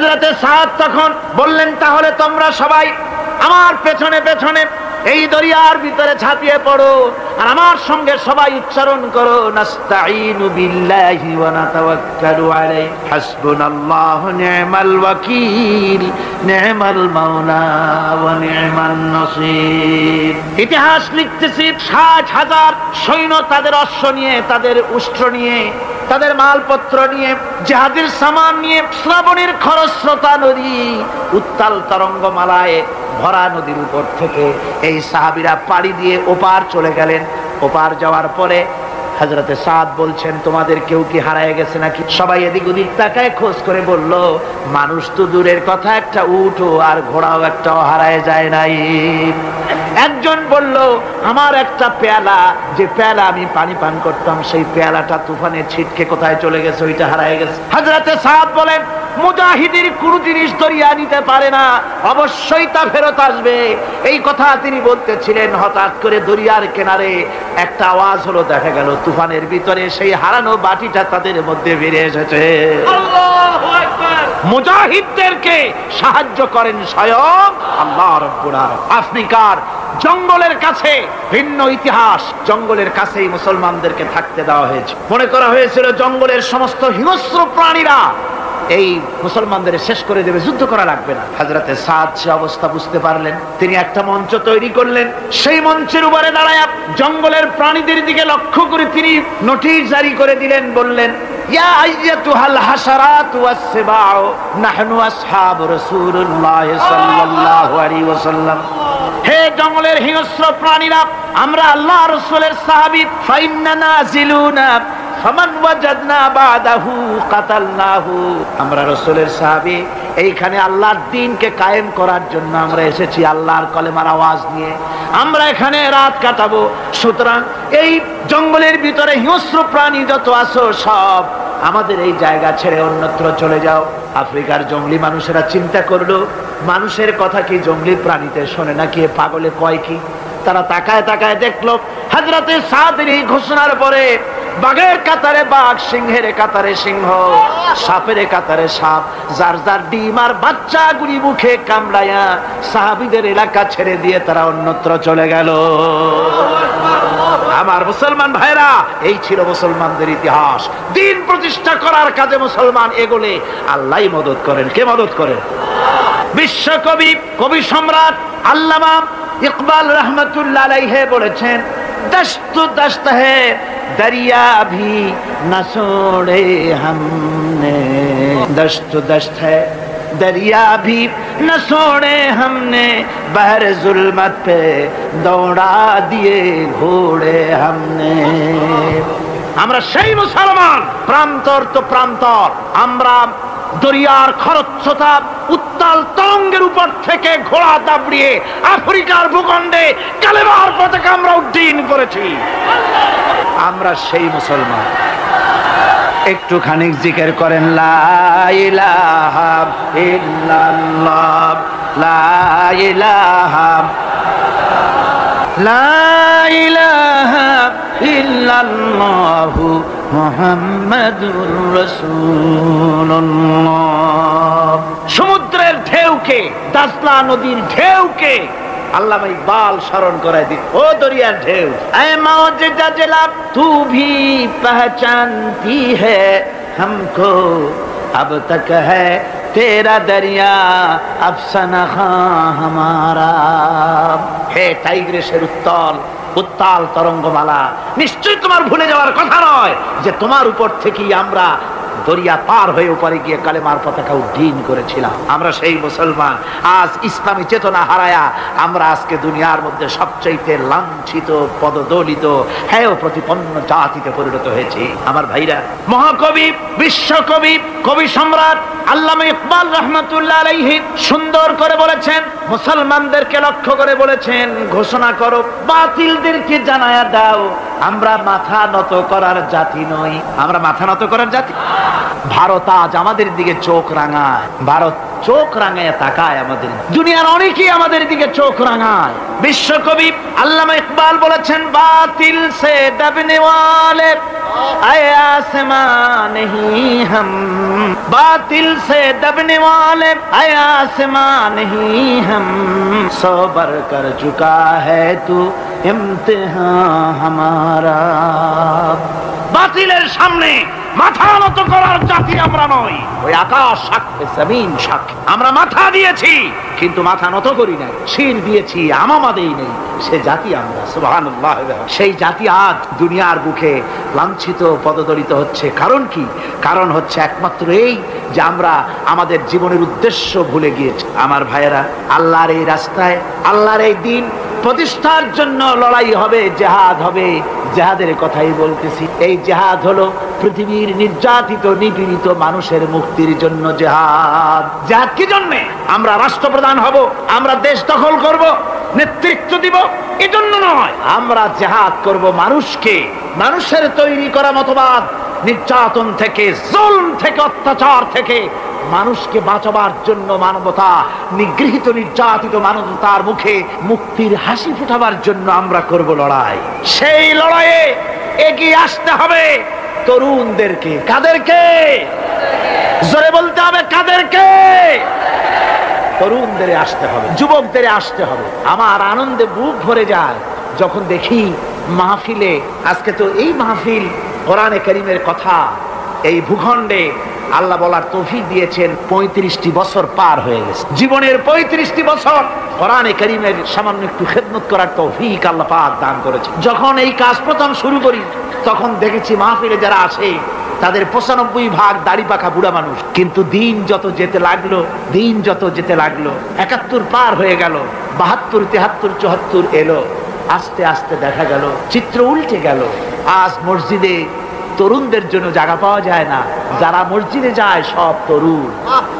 হাজরাতে সাদ তখন বললেন, তাহলে তোমরা সবাই আমার পেছনে পেছনে এই দরিয়ার ভিতরে ছাপিয়ে পড়ো আর আমার সঙ্গে সবাই উচ্চারণ করো নাস্তাইনু বিল্লাহি ওয়া নাতাওয়াক্কালু আলাইহি, হাসবুনাল্লাহু নি'মাল ওয়াকিল, নি'মাল মাওলা ওয়া নি'মান নাসির। ইতিহাস লিখতেছি, ষাট হাজার সৈন্য তাদের অশ্ব নিয়ে, তাদের উষ্ট্র নিয়ে তাদের মালপত্র নিয়ে জাহাজের সামান নিয়ে, শ্রাবণের খরস্রোতা নদী, উত্তাল তরঙ্গমালায় ভরা নদীর উপর থেকে এই সাহাবিরা পাড়ি দিয়ে ওপার চলে গেলেন। ওপার যাওয়ার পরে হাজরতে সাদ বলছেন, তোমাদের কেউ কি হারায় গেছে নাকি? সবাই এদিক ওদিক তাকায় খোঁজ করে বলল, মানুষ তো দূরের কথা, একটা উঠো আর ঘোড়াও একটাও হারায় যায় নাই। একজন বলল আমার একটা পেয়ালা যে পেয়ালা আমি পানি পান করতাম সেই পেয়ালাটা তুফানে ছিটকে কোথায় চলে গেছে ওইটা হারায় গেছে। হাজরাতে সাদ বলেন মুজাহিদের কোন জিনিস দরিয়া নিতে পারে না অবশ্যই তা ফেরত আসবে। এই কথা তিনি বলতেছিলেন হঠাৎ করে দরিয়ার কিনারে একটা আওয়াজ হলো দেখা গেল তুফানের ভিতরে সেই হারানো বাটিটা তাদের মধ্যে বেরিয়ে এসেছে। মুজাহিদদেরকে সাহায্য করেন স্বয়ং আল্লাহ রব্বুল আফ্রিকার জঙ্গলের কাছে, ভিন্ন ইতিহাস, জঙ্গলের কাছেই মুসলমানদেরকে থাকতে দেওয়া হয়েছে। মনে করা হয়েছিল জঙ্গলের সমস্ত হিংস্র প্রাণীরা এই মুসলমানদের শেষ করে দেবে, যুদ্ধ করা লাগবে না। হাজরাতে সাদ সে অবস্থা বুঝতে পারলেন। তিনি একটা মঞ্চ তৈরি করলেন। সেই মঞ্চের উপরে দাঁড়ায় জঙ্গলের প্রাণীদের দিকে লক্ষ্য করে তিনি নোটিশ জারি করে দিলেন, বললেন হে জঙ্গলের হিংস্র প্রাণীরা, আমরা আল্লাহ রসুলের সাহাবি ফাইন্নানা জিলুনা ফামান ওয়াজাদনা বাদাহু আমরা রসুলের সাহাবি, এইখানে আল্লাহর দিনকে কায়েম করার জন্য আমরা এসেছি আল্লাহর কলেমার আওয়াজ নিয়ে। আমরা এখানে রাত কাটাবো। সুতরাং এই জঙ্গলের ভিতরে হিংস্র প্রাণী যত আছো, সব আমাদের এই জায়গা ছেড়ে অন্যত্র চলে যাও। আফ্রিকার জঙ্গলি মানুষেরা চিন্তা করল, মানুষের কথা কি জঙ্গলি প্রাণীতে শোনে নাকি এ পাগলে কয় কি? তারা তাকায় তাকায় দেখল হাজরাতে সাদের এই ঘোষণার পরে বাঘের কাতারে বাঘ, সিংহের কাতারে সিংহ, সাপের কাতারে সাপ, যার যার ডিম আর বাচ্চা গুলি মুখে কামড়াইয়া সাহাবিদের এলাকা ছেড়ে দিয়ে তারা অন্যত্র চলে গেল। আমার মুসলমান ভাইরা, এই ছিল মুসলমানদের ইতিহাস। দিন প্রতিষ্ঠা করার কাজে মুসলমান এগোলে আল্লাহ মদত করেন। কে মদত করেন বিশ্বকবি, কবি সম্রাট আল্লামা ইকবাল রহমতুল্লাহ বলেছেন दस्त तो दस्त है, दरिया भी न सोड़े हमने। दस्त तो दस्त है, दरिया भी न सोड़े हमने। बहर जुल्मत पे दौड़ा दिए घोड़े हमने। আমরা সেই মুসলমান। প্রান্তর তো প্রান্তর। আমরা দরিয়ার খরচ্ছতা উত্তাল তরঙ্গের উপর থেকে ঘোড়া দাবড়িয়ে আফ্রিকার ভূখণ্ডে কালেবার পতাকা আমরা উড্ডীন করেছি। আমরা সেই মুসলমান। একটুখানি জিকের করেন লা ইলাহা ইল্লাল্লাহ লা ইলাহা লা ইলাহা ইল্লাল্লাহু মুহাম্মাদুর রাসূলুল্লাহ সমুদ্রের ঢেউকে দাসলা নদীর ঢেউকে আল্লাহ ইকবাল স্মরণ করাই দি ও দরিয়ার ঢেউ এ মৌজ জজলা তু ভি পহচানতি है हमको अब तक है तेरा दरिया अफसाना खां हमारा হে টাইগ্রেসের উত্তল উত্তাল তরঙ্গমালা। নিশ্চয়ই তোমার ভুলে যাওয়ার কথা নয় যে তোমার উপর থেকেই আমরা দরিয়া পার হয়ে উপরে গিয়ে কালেমার পতাকা উড্ডীন করেছিলাম। আমরা সেই মুসলমান, আজ ইসলামী চেতনা হারায়া, আমরা আজকে দুনিয়ার মধ্যে সবচাইতে লাঞ্ছিত, পদদলিত হ্যাঁ প্রতিপন্ন জাতিতে পরিণত হয়েছি। আমার ভাইরা, মহাকবি, বিশ্বকবি, কবি সম্রাট আল্লামা ইকবাল রহমতুল্লাহ আলাইহি সুন্দর করে বলেছেন, মুসলমানদেরকে লক্ষ্য করে বলেছেন, ঘোষণা করো, বাতিলদেরকে জানায়া দাও। আমরা মাথা নত করার জাতি নই। আমরা মাথা নত করার জাতি? ভারত আজ আমাদের দিকে চোখ রাঙায়। ভারত চোখ রাঙায়, তাকায় আমাদের। দুনিয়ার অনেকেই আমাদের দিকে চোখ রাঙায়। বিশ্বকবি আল্লামা ইকবাল বলেছেন, বাতিল সে দাবনে ওয়ালে আয়াসমা নেহি হাম। বাতিল সে দাবনে ওয়ালে আয়াসমা নেহি হাম। সবর কর চুকা হ্যায় তু, ইমতিহান হামারা। বাতিলের সামনে মাথা নত করার জাতি আমরা নই। ওই আকাশ সাক্ষী জমিন সাক্ষী আমরা মাথা দিয়েছি। কিন্তু মাথা নত করি নাই শির দিয়েছি আমামা দেই নেই। সে জাতি আমরা সুবহানাল্লাহ। সেই জাতি আজ দুনিয়ার বুকে লাঞ্ছিত পদদলিত হচ্ছে। কারণ কি? কারণ হচ্ছে একমাত্র এই যে আমরা আমাদের জীবনের উদ্দেশ্য ভুলে গিয়েছি। আমার ভাইয়েরা আল্লাহর এই রাস্তায় আল্লাহর এই দিন প্রতিষ্ঠার জন্য লড়াই হবে জেহাদ হবে। জেহাদের কথাই বলতেছি। এই জেহাদ হলো পৃথিবীর নির্যাতিত নিপীড়িত মানুষের মুক্তির জন্য জেহাদ। জেহাদ কি জন্যে? আমরা রাষ্ট্রপ্রধান হব আমরা দেশ দখল করব নেতৃত্ব দিব এজন্য নয়। আমরা জেহাদ করব মানুষকে মানুষের তৈরি করা মতবাদ নির্যাতন থেকে জুলম থেকে অত্যাচার থেকে মানুষকে বাঁচাবার জন্য মানবতা নিগৃহীত নির্যাতিত মানবতার মুখে মুক্তির হাসি ফুটাবার জন্য আমরা করব লড়াই। সেই লড়াইয়ে এগিয়ে আসতে হবে। তরুণদেরকে, কাদেরকে? জোরে বলতে হবে, কাদেরকে? তরুণদের আসতে হবে, যুবকদের আসতে হবে। আমার আনন্দে বুক ভরে যায় যখন দেখি মাহফিলে, আজকে তো এই মাহফিল কোরআনে করিমের কথা, এই ভূখণ্ডে আল্লাহ বলার তৌফিক দিয়েছেন, পঁয়ত্রিশটি বছর পার হয়ে গেছে। জীবনের পঁয়ত্রিশটি বছর কোরআনে করিমের সামান্য একটু খেদমত করার তৌফিক আল্লাহ পাক দান করেছে যখন এই কাজ প্রথম শুরু করি, তখন দেখেছি মাহফিলে যারা আসে তাদের পঁচানব্বই ভাগ দাড়ি পাখা বুড়া মানুষ। কিন্তু দিন যত যেতে লাগল, দিন যত যেতে লাগল, একাত্তর পার হয়ে গেল, বাহাত্তর, তেহাত্তর চুহাত্তর এলো, আস্তে আস্তে দেখা গেল, চিত্র উল্টে গেল। আজ মসজিদে তরুণদের জন্য জায়গা পাওয়া যায় না। যারা মসজিদে যায়, সব তরুণ।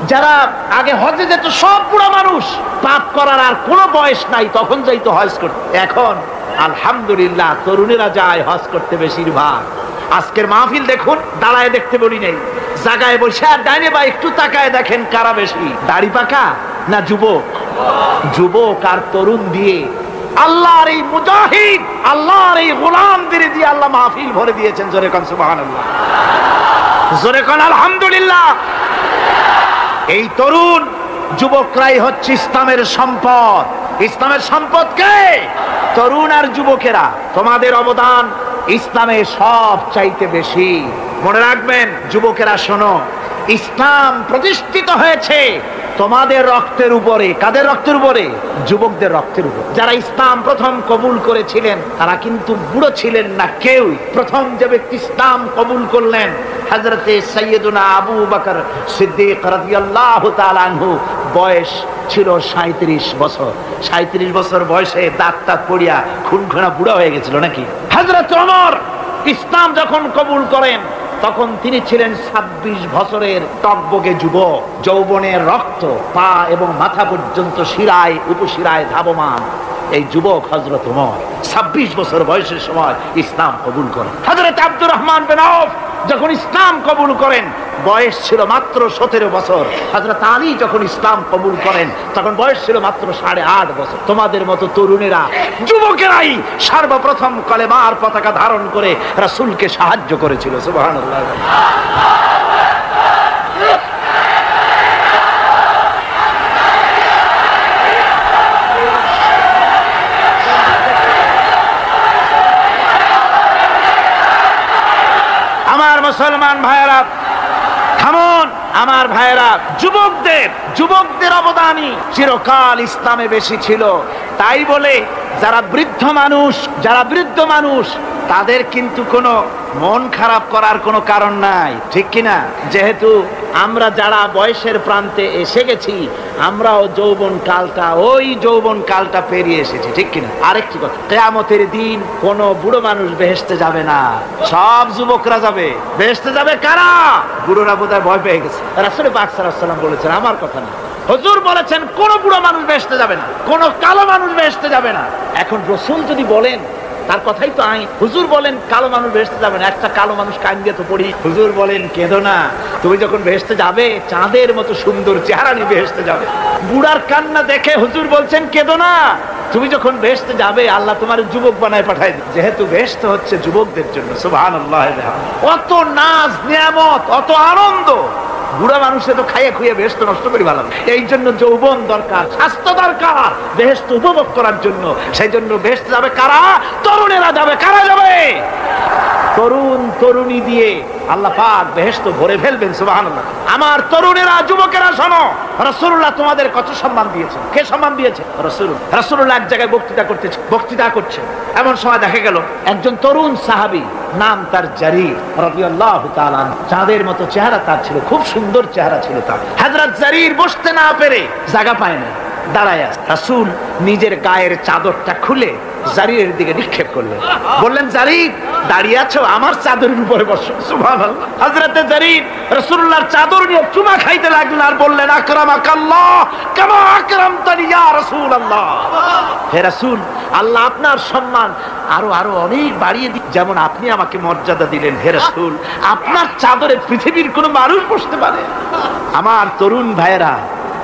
যারা আগে হজে যেত, সব বুড়া মানুষ। পাপ করার আর কোনো বয়স নাই, তখন যাইতো হজ করতে। এখন, আলহামদুলিল্লাহ, তরুণেরা যায় হজ করতে বেশিরভাগ। আজকের মাহফিল দেখুন, দাঁড়ায় দেখতে বলি নেই। জায়গায় বসে আর ডাইনে বা একটু তাকায় দেখেন কারা বেশি। দাড়ি পাকা না যুবক? যুবক আর তরুণ দিয়ে আল্লাহর এই মুজাহিদ, আল্লাহর এই গোলামদের দিয়ে আল্লাহ মাহফিল ভরে দিয়েছেন, জোরে কন সুবহানাল্লাহ। জোরে কন আলহামদুলিল্লাহ। এই তরুণ যুবকরাই হচ্ছে ইসলামের সম্পদ। ইসলামের সম্পদ কে? তরুণ আর যুবকেরা, তোমাদের অবদান ইসলামে সব চাইতে বেশি। মনে রাখবেন, যুবকেরা শোনো, ইসলাম প্রতিষ্ঠিত হয়েছে। তোমাদের রক্তের উপরে, কাদের রক্তের উপরে? যুবকদের রক্তের উপরে। যারা ইসলাম প্রথম কবুল করেছিলেন, তারা কিন্তু বুড়ো ছিলেন না কেউ। প্রথম যে ব্যক্তি ইসলাম কবুল করলেন হজরতে সৈয়দুনা আবু বকর সিদ্দিক রাদিয়াল্লাহু তাআলা আনহু, বয়স ছিল সাঁত্রিশ বছর। সাঁত্রিশ বছর বয়সে দাঁত তাঁত পড়িয়া খুন খুনা বুড়া হয়ে গেছিল নাকি? হজরত অমর ইসলাম যখন কবুল করেন তখন তিনি ছিলেন ২৬ বছরের টকবগে যুবক। যৌবনের রক্ত, পা এবং মাথা পর্যন্ত শিরায়, উপশিরায় ধাবমান। এই যুবক হজরত উমর। ২৬ বছর বয়সের সময় ইসলাম কবুল করেন। হজরত আব্দুর রহমান বেন আউফ যখন ইসলাম কবুল করেন, বয়স ছিল মাত্র সতেরো বছর। হাজরত আলী যখন ইসলাম কবুল করেন, তখন বয়স ছিল মাত্র সাড়ে আট বছর। তোমাদের মতো তরুণেরা, যুবকেরাই সর্বপ্রথম কলেমার পতাকা ধারণ করে রাসুলকে সাহায্য করেছিল, সুবহানাল্লাহ আমার মুসলমান ভাইয়েরা, থামুন, আমার ভাইয়েরা, যুবকদের যুবকদের অবদানই চিরকাল ইসলামে বেশি ছিল। তাই বলে, যারা বৃদ্ধ মানুষ, যারা বৃদ্ধ মানুষ তাদের কিন্তু কোনো মন খারাপ করার কোনো কারণ নাই। ঠিক কিনা? যেহেতু আমরা যারা বয়সের প্রান্তে এসে গেছি, আমরাও যৌবন কালটা, ওই যৌবন কালটা পেরিয়ে এসেছি, ঠিক কিনা? আরেকটি কথা, কেয়ামতের দিন কোনো বুড়ো মানুষ বেহেসতে যাবে না। সব যুবকরা যাবে। বেহেসতে যাবে কারা? বুড়োরা বোধহয় ভয় পেয়ে গেছে। রাসুল পাক সাল্লাম বলেছেন, আমার কথা না। হজুর বলেছেন, কোন বুড়ো মানুষ বেহেসতে যাবে না, কোন কালো মানুষ বেহেসতে যাবে না। এখন রসুল যদি বলেন তার কথাই তো আই হুজুর বলেন, কালো মানুষ ভেসতে যাবে না। একটা কালো মানুষ কান্দিয়ে তো পড়ি। হুজুর বলেন, কেঁদো না। তুমি যখন ভেসতে যাবে, চাঁদের মতো সুন্দর চেহারা নিয়ে ভেসতে যাবে। বুড়ার কান্না দেখে হুজুর বলছেন, কেঁদো না। তুমি যখন বেহেস্তে যাবে, আল্লাহ তোমার যুবক বানায় দিবে। যেহেতু বেহেস্ত হচ্ছে যুবকদের জন্য সুবহান আল্লাহ অত নাচ নিয়ামত, অত আনন্দ। বুড়া মানুষে তো খাইয়ে খুঁয়ে বেহেস্ত নষ্ট করি ভালো এই জন্য যৌবন দরকার, স্বাস্থ্য দরকার। বেহেস্ত উপভোগ করার জন্য। সেই জন্য বেহেস্ত যাবে কারা? তরুণেরা যাবে। কারা যাবে? তরুণ, তরুণী দিয়ে আল্লাহ পাক বেহেস্ত ভরে ফেলবেন, সুবহানাল্লাহ। আমার তরুণেরা, যুবকেরা, শোনো, রাসূলুল্লাহ তোমাদের কত সম্মান দিয়েছেন? কে সম্মান দিয়েছে? রাসূল। রাসূলুল্লাহ এক জায়গায় বক্তৃতা করতেছে, বক্তৃতা করছে। এমন সময় দেখা গেল, একজন তরুণ সাহাবী, নাম তার জারির তাআলা আনহু। চাঁদের মতো চেহারা তার ছিল, খুব সুন্দর চেহারা ছিল তার। হযরত জারির বসতে না পেরে জায়গা পায় না দাঁড়ায় রাসূল নিজের গায়ের চাদরটা খুলে জারিরের দিকে নিক্ষেপ করলেন। বললেন, জারির, দাঁড়িয়ে আছো, আমার চাদরের উপরে বসো। হযরতে জারির রাসূলুল্লাহর চাদর নিয়ে চুমা খাইতে লাগলেন আর বললেন, আকরামাকাল্লাহ, কামা আকরামতানি ইয়া রাসূলুল্লাহ। হে রাসূল, আল্লাহ আপনার সম্মান আরও আরও অনেক বাড়িয়ে দিন যেমন আপনি আমাকে মর্যাদা দিলেন, হে রাসূল, আপনার চাদরে পৃথিবীর কোনো মানুষ বসতে পারে। আমার তরুণ ভাইয়েরা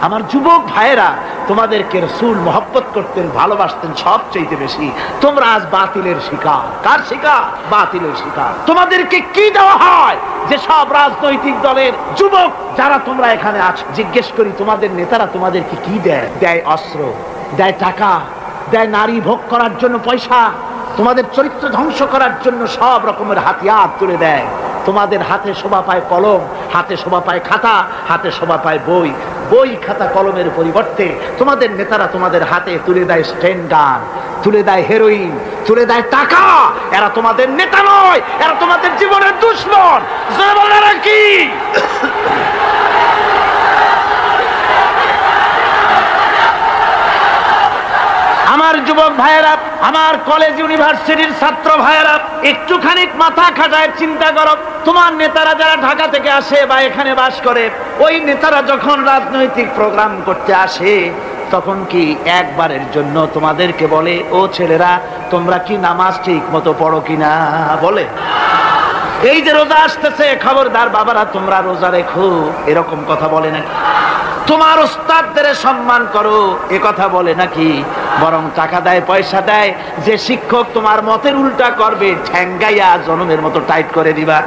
আমার যুবক ভাইয়েরা, তোমাদেরকে রসুল মহব্বত করতেন, ভালোবাসতেন সব চাইতে বেশি। তোমরা আজ বাতিলের শিকার। কার শিকার? বাতিলের শিকার। তোমাদেরকে কি দেওয়া হয় যে সব রাজনৈতিক দলের যুবক যারা তোমরা এখানে আছো, জিজ্ঞেস করি, তোমাদের নেতারা তোমাদেরকে কি দেয়? দেয় অস্ত্র, দেয় টাকা, দেয় নারী ভোগ করার জন্য পয়সা, তোমাদের চরিত্র ধ্বংস করার জন্য সব রকমের হাতিয়ার তুলে দেয়। তোমাদের হাতে শোভা পায় কলম, হাতে শোভা পায় খাতা, হাতে শোভা পায় বই। বই, খাতা, কলমের পরিবর্তে তোমাদের নেতারা তোমাদের হাতে তুলে দেয় স্টেন গান, তুলে দেয় হেরোইন তুলে দেয় টাকা। এরা তোমাদের নেতা নয়, এরা তোমাদের জীবনের দুশ্মন। কি? আমার যুবক ভাইয়েরা আমার কলেজ ইউনিভার্সিটির ছাত্র ভাইয়েরা একটুখানি মাথা খাটায় চিন্তা করো। তোমার নেতারা যারা ঢাকা থেকে আসে বা এখানে বাস করে, ওই নেতারা যখন রাজনৈতিক প্রোগ্রাম করতে আসে, তখন কি একবারের জন্য তোমাদেরকে বলে, ও ছেলেরা, তোমরা কি নামাজ ঠিক মতো পড়ো কিনা? বলে। এই যে রোজা আসতেছে, খবরদার বাবারা, তোমরা রোজা রেখো, এরকম কথা বলে নাকি? তোমার ওস্তাদদের সম্মান করো। এ কথা বলে নাকি? বরং টাকা দেয়, পয়সা দেয়। যে শিক্ষক তোমার মতের উল্টা করবে, ঠ্যাঙ্গাইয়া জনমের মতো টাইট করে দিবা।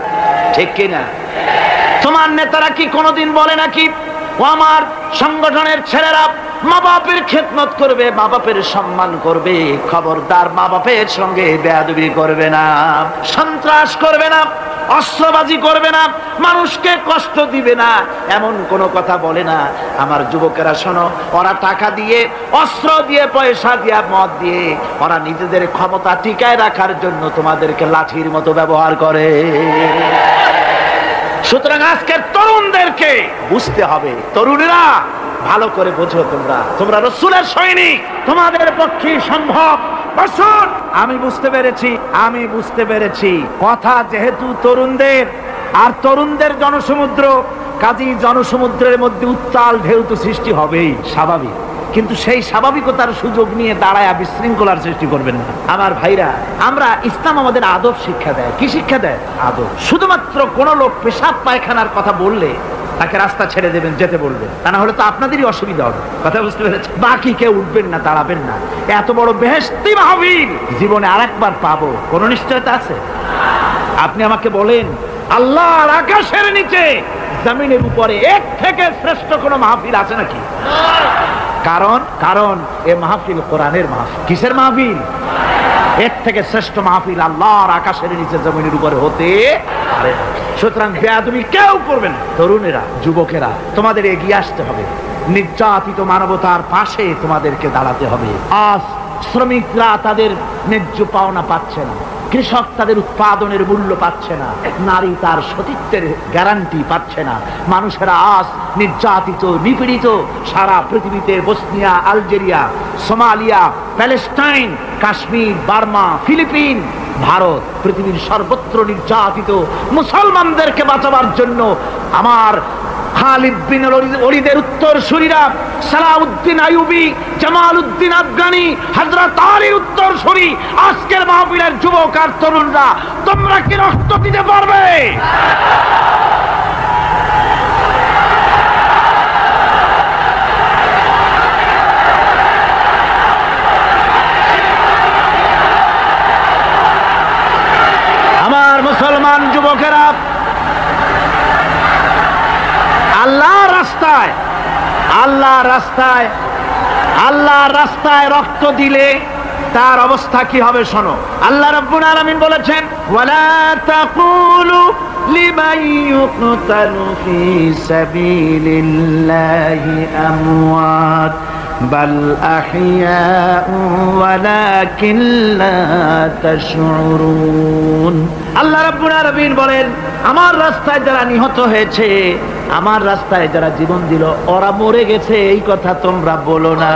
ঠিক কিনা তোমার নেতারা কি কোনোদিন বলে নাকি, ও আমার সংগঠনের ছেলেরা মা বাপের খেদমত করবে মা বাপের সম্মান করবে, খবরদার মা বাপের সঙ্গে বেয়াদবি করবে না, সন্ত্রাস করবে না অস্ত্রবাজি করবে না, মানুষকে কষ্ট দিবে না। এমন কোনো কথা বলে না। আমার যুবকেরা শোনো, ওরা টাকা দিয়ে, অস্ত্র দিয়ে, পয়সা দিয়ে, মদ দিয়ে, ওরা নিজেদের ক্ষমতা টিকায় রাখার জন্য তোমাদেরকে লাঠির মতো ব্যবহার করে। সুতরাং আজকের তরুণদেরকে বুঝতে হবে, তরুণেরা, ভালো করে বোঝো তোমরা। তোমরা রসুলের সৈনিক, তোমাদের পক্ষে সম্ভব। বসুন। আমি বুঝতে পেরেছি, আমি বুঝতে পেরেছি। কথা যেহেতু তরুণদের, আর তরুণদের জনসমুদ্র, কাজী জনসমুদ্রের মধ্যে উত্তাল ঢেউ তো সৃষ্টি হবেই, স্বাভাবিক। কিন্তু সেই স্বাভাবিকতার সুযোগ নিয়ে দাঁড়ায় বিশৃঙ্খলার সৃষ্টি করবেন না। আমার ভাইরা, আমরা ইসলাম আমাদের আদব শিক্ষা দেয়। কি শিক্ষা দেয়? আদব। শুধুমাত্র কোন লোক পেশাব পায়খানার কথা বললে তাকে রাস্তা ছেড়ে দেবেন যেতে বলবেন। তা না হলে তো আপনাদেরই অসুবিধা হবে। কথা বুঝতে পেরেছেন? বাকি কেউ উঠবেন না দাঁড়াবেন না। এত বড় বেহেস্তি মাহবিল জীবনে আরেকবার পাবো। কোন নিশ্চয়তা আছে? আপনি আমাকে বলেন আল্লাহর আকাশের নিচে জমিনের উপরে এক থেকে শ্রেষ্ঠ কোন মাহফিল আছে নাকি? কারণ কারণ এ মাহফিল কোরআনের মাহফিল। কিসের মাহফিল? এর থেকে শ্রেষ্ঠ মাহফিল আল্লাহর আকাশের নিচে জমিনের উপরে হতে পারে। সুতরাং বেয়াদুমি কেউ করবেন তরুণেরা, যুবকেরা, তোমাদের এগিয়ে আসতে হবে। নির্যাতিত মানবতার পাশে তোমাদেরকে দাঁড়াতে হবে। আজ শ্রমিকরা তাদের ন্যায্য পাওনা পাচ্ছে না। কৃষক তাদের উৎপাদনের মূল্য পাচ্ছে না, নারী তার সতীত্বের গ্যারান্টি পাচ্ছে না। মানুষেরা আজ নির্যাতিত, নিপীড়িত সারা পৃথিবীতে Bosnia, Algeria, Somalia, Palestine, Kashmir, Burma, Philippine, Bharat পৃথিবীর সর্বত্র নির্যাতিত মুসলমানদেরকে বাঁচাবার জন্য আমার খালিদ বিন ওলিদের উত্তর সুরিরা সালাউদ্দিন আয়ুবি জামাল উদ্দিন আফগানি হাজরা তারই উত্তর সরি, আজকের মাহবিলের যুবক আর তরুণরা, তোমরা কি রক্ত দিতে পারবে? আমার মুসলমান যুবকেরা আল্লাহ রাস্তায় আল্লাহ রাস্তায় আল্লাহ রাস্তায় রক্ত দিলে তার অবস্থা কি হবে শোনো। আল্লাহ রাব্বুল আলামিন বলেছেন, ওয়ালা আল্লাহ রাব্বুল আলামিন বলেন, আমার রাস্তায় যারা নিহত হয়েছে আমার রাস্তায় যারা জীবন দিল, ওরা মরে গেছে, এই কথা তোমরা বলো না।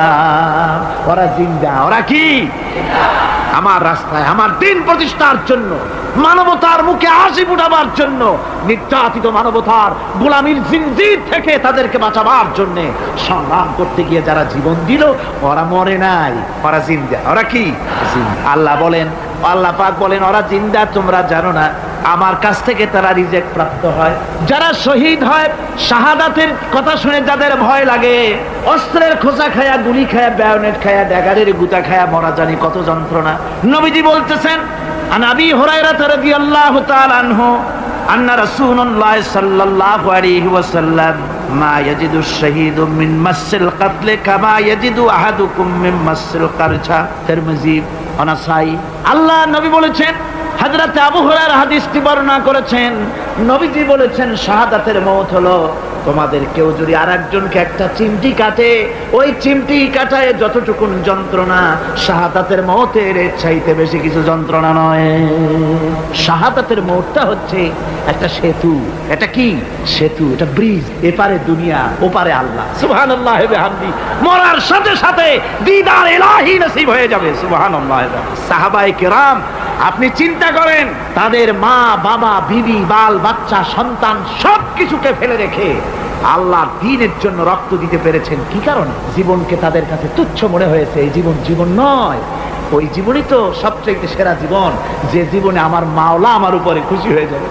ওরা জিন্দা, ওরা কি? আমার রাস্তায়, আমার দিন প্রতিষ্ঠার জন্য, মানবতার মুখে হাসি ফুটাবার জন্য, নির্যাতিত মানবতার গোলামীর জিনজির থেকে তাদেরকে বাঁচাবার জন্য সংগ্রাম করতে গিয়ে যারা জীবন দিল, ওরা মরে নাই, ওরা জিন্দা, ওরা কি। আল্লাহ বলেন আল্লাহ পাক বলেন, ওরা জিন্দা, তোমরা জানো না। আমার কাছ থেকে তারা রিজেক্ট প্রাপ্ত হয়। যারা শহীদ হয়, শাহাদাতের কথা শুনে যাদের ভয় লাগে, অস্ত্রের খোঁচা খায়া, গুলি খায়া ব্যায়নেট খায়া ড্যাগারের গুতা খায়া মরা জানি কত যন্ত্রণা। নবীজি বলতেছেন, আন আবি হুরায়রা রাদিয়াল্লাহু তাআলা আনহু, আন্না রাসূলুল্লাহ সাল্লাল্লাহু আলাইহি ওয়াসাল্লাম, মা ইয়াজিদু শাহীদু মিন মাসিল কাতল, কামা ইয়াজিদু আহাদুকুম মিন মাসিল কারছা তিরমিজি, অনাসাই আল্লাহ নবী বলেছেন হাজরাতে আবু হাদিসটি বর্ণনা করেছেন নবীজি বলেছেন শাহাদাতের মত হলো তোমাদের কেউ যদি আর একজনকে একটা চিমটি কাটে, ওই চিমটি কাটায় যতটুকুন যন্ত্রণা, শাহাদাতের মৌতের চাইতে বেশি কিছু যন্ত্রণা নয়। শাহাদাতের মৌতটা হচ্ছে একটা সেতু। এটা কি? সেতু, এটা ব্রিজ, এপারে দুনিয়া, ওপারে আল্লাহ। সুবহানাল্লাহ বিহামদি। মরার সাথে সাথে দিদার এলাহি নসিব হয়ে যাবে, সুবহানাল্লাহ সাহাবাই কেরাম আপনি চিন্তা করেন, তাদের মা, বাবা, বিবি, বাল, বাচ্চা, সন্তান সব কিছুকে ফেলে রেখে আল্লাহ দিনের জন্য রক্ত দিতে পেরেছেন। কি কারণে? জীবনকে তাদের কাছে তুচ্ছ মনে হয়েছে। এই জীবন জীবন নয়। ওই জীবনই তো সবচেয়ে সেরা জীবন। যে জীবনে আমার মাওলা আমার উপরে খুশি হয়ে যাবে।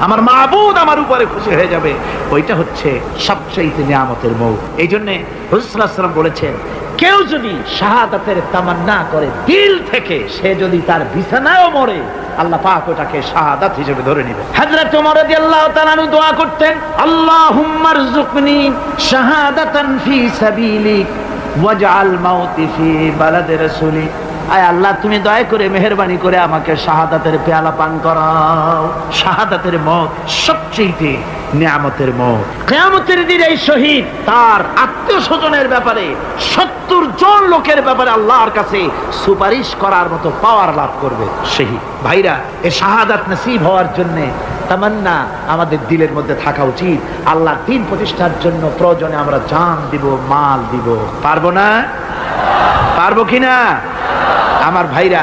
আমার মাহবুদ আমার উপরে খুশি হয়ে যাবে। ওইটা হচ্ছে সবচেয়ে নিয়ামতের মৌ। এই জন্যে হুজুরাম বলেছেন, কেউ যদি শাহাদাতের তামান্না করে দিল থেকে, সে যদি তার বিছানায়ও মরে, আল্লাহ পাক ওটাকে শাহাদাত হিসেবে ধরে নেবে হযরত ওমর দোয়া করতেন আল্লাহুম্মারযুকনি শাহাদাতান ফি সাবিলিক, ওয়াজআল মাউতি ফি আয় আল্লাহ, তুমি দয়া করে মেহরবানি করে আমাকে শাহাদাতের পেয়ালা পান করাও। শাহাদাতের মত সবচেয়ে নিয়ামতের মত। কেয়ামতের দিন এই শহীদ তার আত্মীয় স্বজনের ব্যাপারে, সত্তর জন লোকের ব্যাপারে আল্লাহর কাছে সুপারিশ করার মতো পাওয়ার লাভ করবে শহীদ। ভাইরা, এ শাহাদাত নসিব হওয়ার জন্য তামান্না আমাদের দিলের মধ্যে থাকা উচিত। আল্লাহ দিন প্রতিষ্ঠার জন্য প্রয়োজনে আমরা জান দিব, মাল দিব। পারব না? পারব কিনা আমার ভাইরা,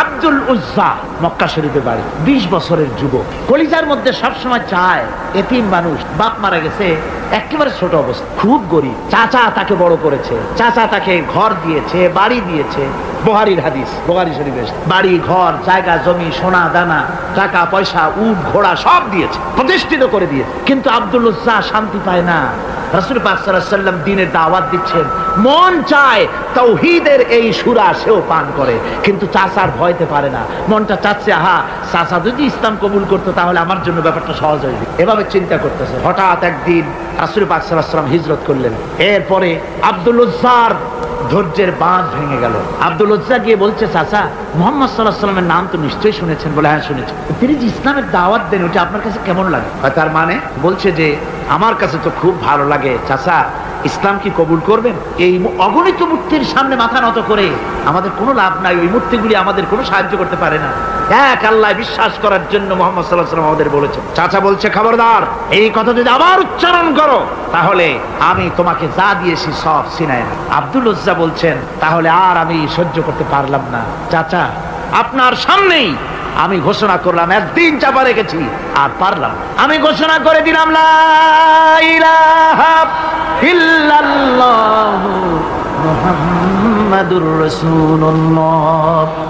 আব্দুল উজ্জা মক্কা শরীফে বাড়ি, বিশ বছরের যুবক। কলিজার মধ্যে সবসময় চায়, এতিম মানুষ, বাপ মারা গেছে, একেবারে ছোট অবস্থা। খুব গরিব। চাচা তাকে বড় করেছে। চাচা তাকে ঘর দিয়েছে, বাড়ি দিয়েছে। বহারির হাদিস, বহারি শরীফের বাড়ি, ঘর, জায়গা, জমি, সোনা, দানা, টাকা, পয়সা, উট, ঘোড়া, সব দিয়েছে। প্রতিষ্ঠিত করে দিয়েছে। কিন্তু আব্দুল উজ্জা শান্তি পায় না। রসুল পাক সাল্লাল্লাহু আলাইহি সাল্লাম দিনের দাওয়াত দিচ্ছেন। মন চায় তৌহিদের এই সুরা সেও পান করে কিন্তু চাচার ভয়তে পারে না। মনটা চাচ্ছে আহা চাচা যদি ইসলাম কবুল করতো তাহলে আমার জন্য ব্যাপারটা সহজ হয়ে যেত। এভাবে চিন্তা করতেছে। হঠাৎ একদিন রাসুল পাক সাল্লাল্লাহু আলাইহি সাল্লাম হিজরত করলেন। এরপরে আব্দুল উজ্জার ধৈর্যের বাঁধ ভেঙে গেল। আব্দুল উজ্জা গিয়ে বলছে চাচা মোহাম্মদ সাল্লাহ সাল্লামের নাম তো নিশ্চয়ই শুনেছেন বলে। হ্যাঁ শুনেছেন তিনি যে ইসলামের দাওয়াত দেন ওটা আপনার কাছে কেমন লাগে? তার মানে? বলছে যে আমার কাছে তো খুব ভালো লাগে। চাচা, ইসলাম কি কবুল করবেন? এই অগণিত মূর্তির সামনে মাথা নত করে আমাদের কোনো লাভ নাই, ওই মূর্তিগুলি আমাদের কোনো সাহায্য করতে পারে না। এক আল্লাহ বিশ্বাস করার জন্য মোহাম্মদ সাল্লাহ সাল্লাম আমাদের বলেছে চাচা বলছে, খবরদার, এই কথা যদি আবার উচ্চারণ করো, তাহলে আমি তোমাকে যা দিয়েছি সব সিনায় না। আব্দুল উজ্জা বলছেন, তাহলে আর আমি সহ্য করতে পারলাম না। চাচা, আপনার সামনেই আমি ঘোষণা করলাম, একদিন চাপা রেখেছি, আর পারলাম আমি ঘোষণা করে দিলাম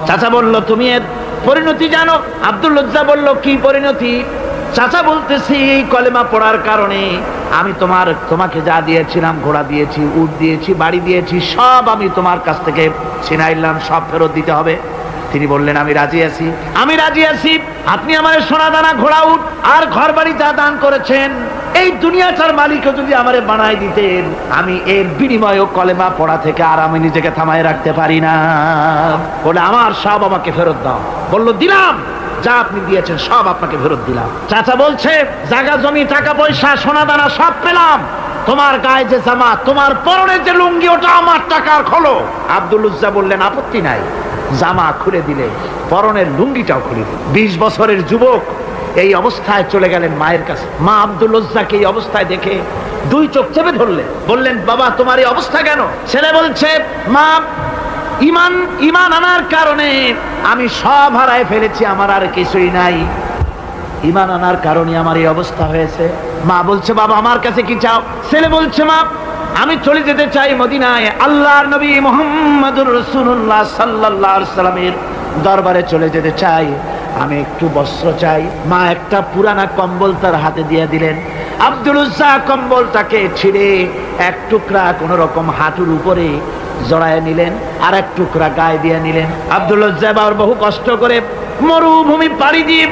চাচা বলল, তুমি এর পরিণতি জানো? আব্দুল লজ্জা বলল, কি পরিণতি? চাচা বলতেছি, এই কলেমা পড়ার কারণে আমি তোমার, তোমাকে যা দিয়েছিলাম, ঘোড়া দিয়েছি, উট দিয়েছি, বাড়ি দিয়েছি, সব আমি তোমার কাছ থেকে ছিনাইলাম, সব ফেরত দিতে হবে। তিনি বললেন, আমি রাজি আছি। আমি রাজি আছি। আপনি আমার সোনা দানা ঘোড়া উঠ আর ঘর বাড়ি যা দান করেছেন, এই দুনিয়াটার মালিকও যদি আমারে বানাই দিতেন, আমি এর বিনিময়ে কলেমা পড়া থেকে আর আমি নিজেকে থামায় রাখতে পারি না। বলে, আমার সব আমাকে ফেরত দাও। বলল, দিলাম। যা আপনি দিয়েছেন সব আপনাকে ফেরত দিলাম। চাচা বলছে জায়গা জমি, টাকা পয়সা, সোনা দানা সব পেলাম। তোমার গায়ে যে জামা তোমার পরনের যে লুঙ্গি, ওটা আমার টাকার খোলো। আব্দুল উজ্জা বললেন, আপত্তি নাই। জামা খুলে দিলে, পরনের লুঙ্গিটাও খুলে দিল। বিশ বছরের যুবক এই অবস্থায় চলে গেলেন মায়ের কাছে। মা আব্দুল উজ্জাকে এই অবস্থায় দেখে দুই চোখ চেপে ধরলেন বললেন, বাবা, তোমার এই অবস্থা কেন? ছেলে বলছে, মা, ইমান ইমান আনার কারণে আমি সব হারায় ফেলেছি, আমার আর কিছুই নাই। ইমান আনার কারণে আমার এই অবস্থা হয়েছে। মা বলছে, বাবা, আমার কাছে কি চাও? ছেলে বলছে, মা আমি চলে যেতে চাই মদিনায়, আল্লাহর নবী মোহাম্মদুর রসুল্লাহ সাল্লাহ সাল্লামের দরবারে চলে যেতে চাই। আমি একটু বস্ত্র চাই। মা একটা পুরানা কম্বল তার হাতে দিয়ে দিলেন। আব্দুল কম্বলটাকে ছিঁড়ে এক টুকরা কোন রকম হাঁটুর উপরে জড়ায় নিলেন আর এক টুকরা গায়ে দিয়ে নিলেন। আব্দুল বহু কষ্ট করে মরুভূমি পাড়ি দিয়ে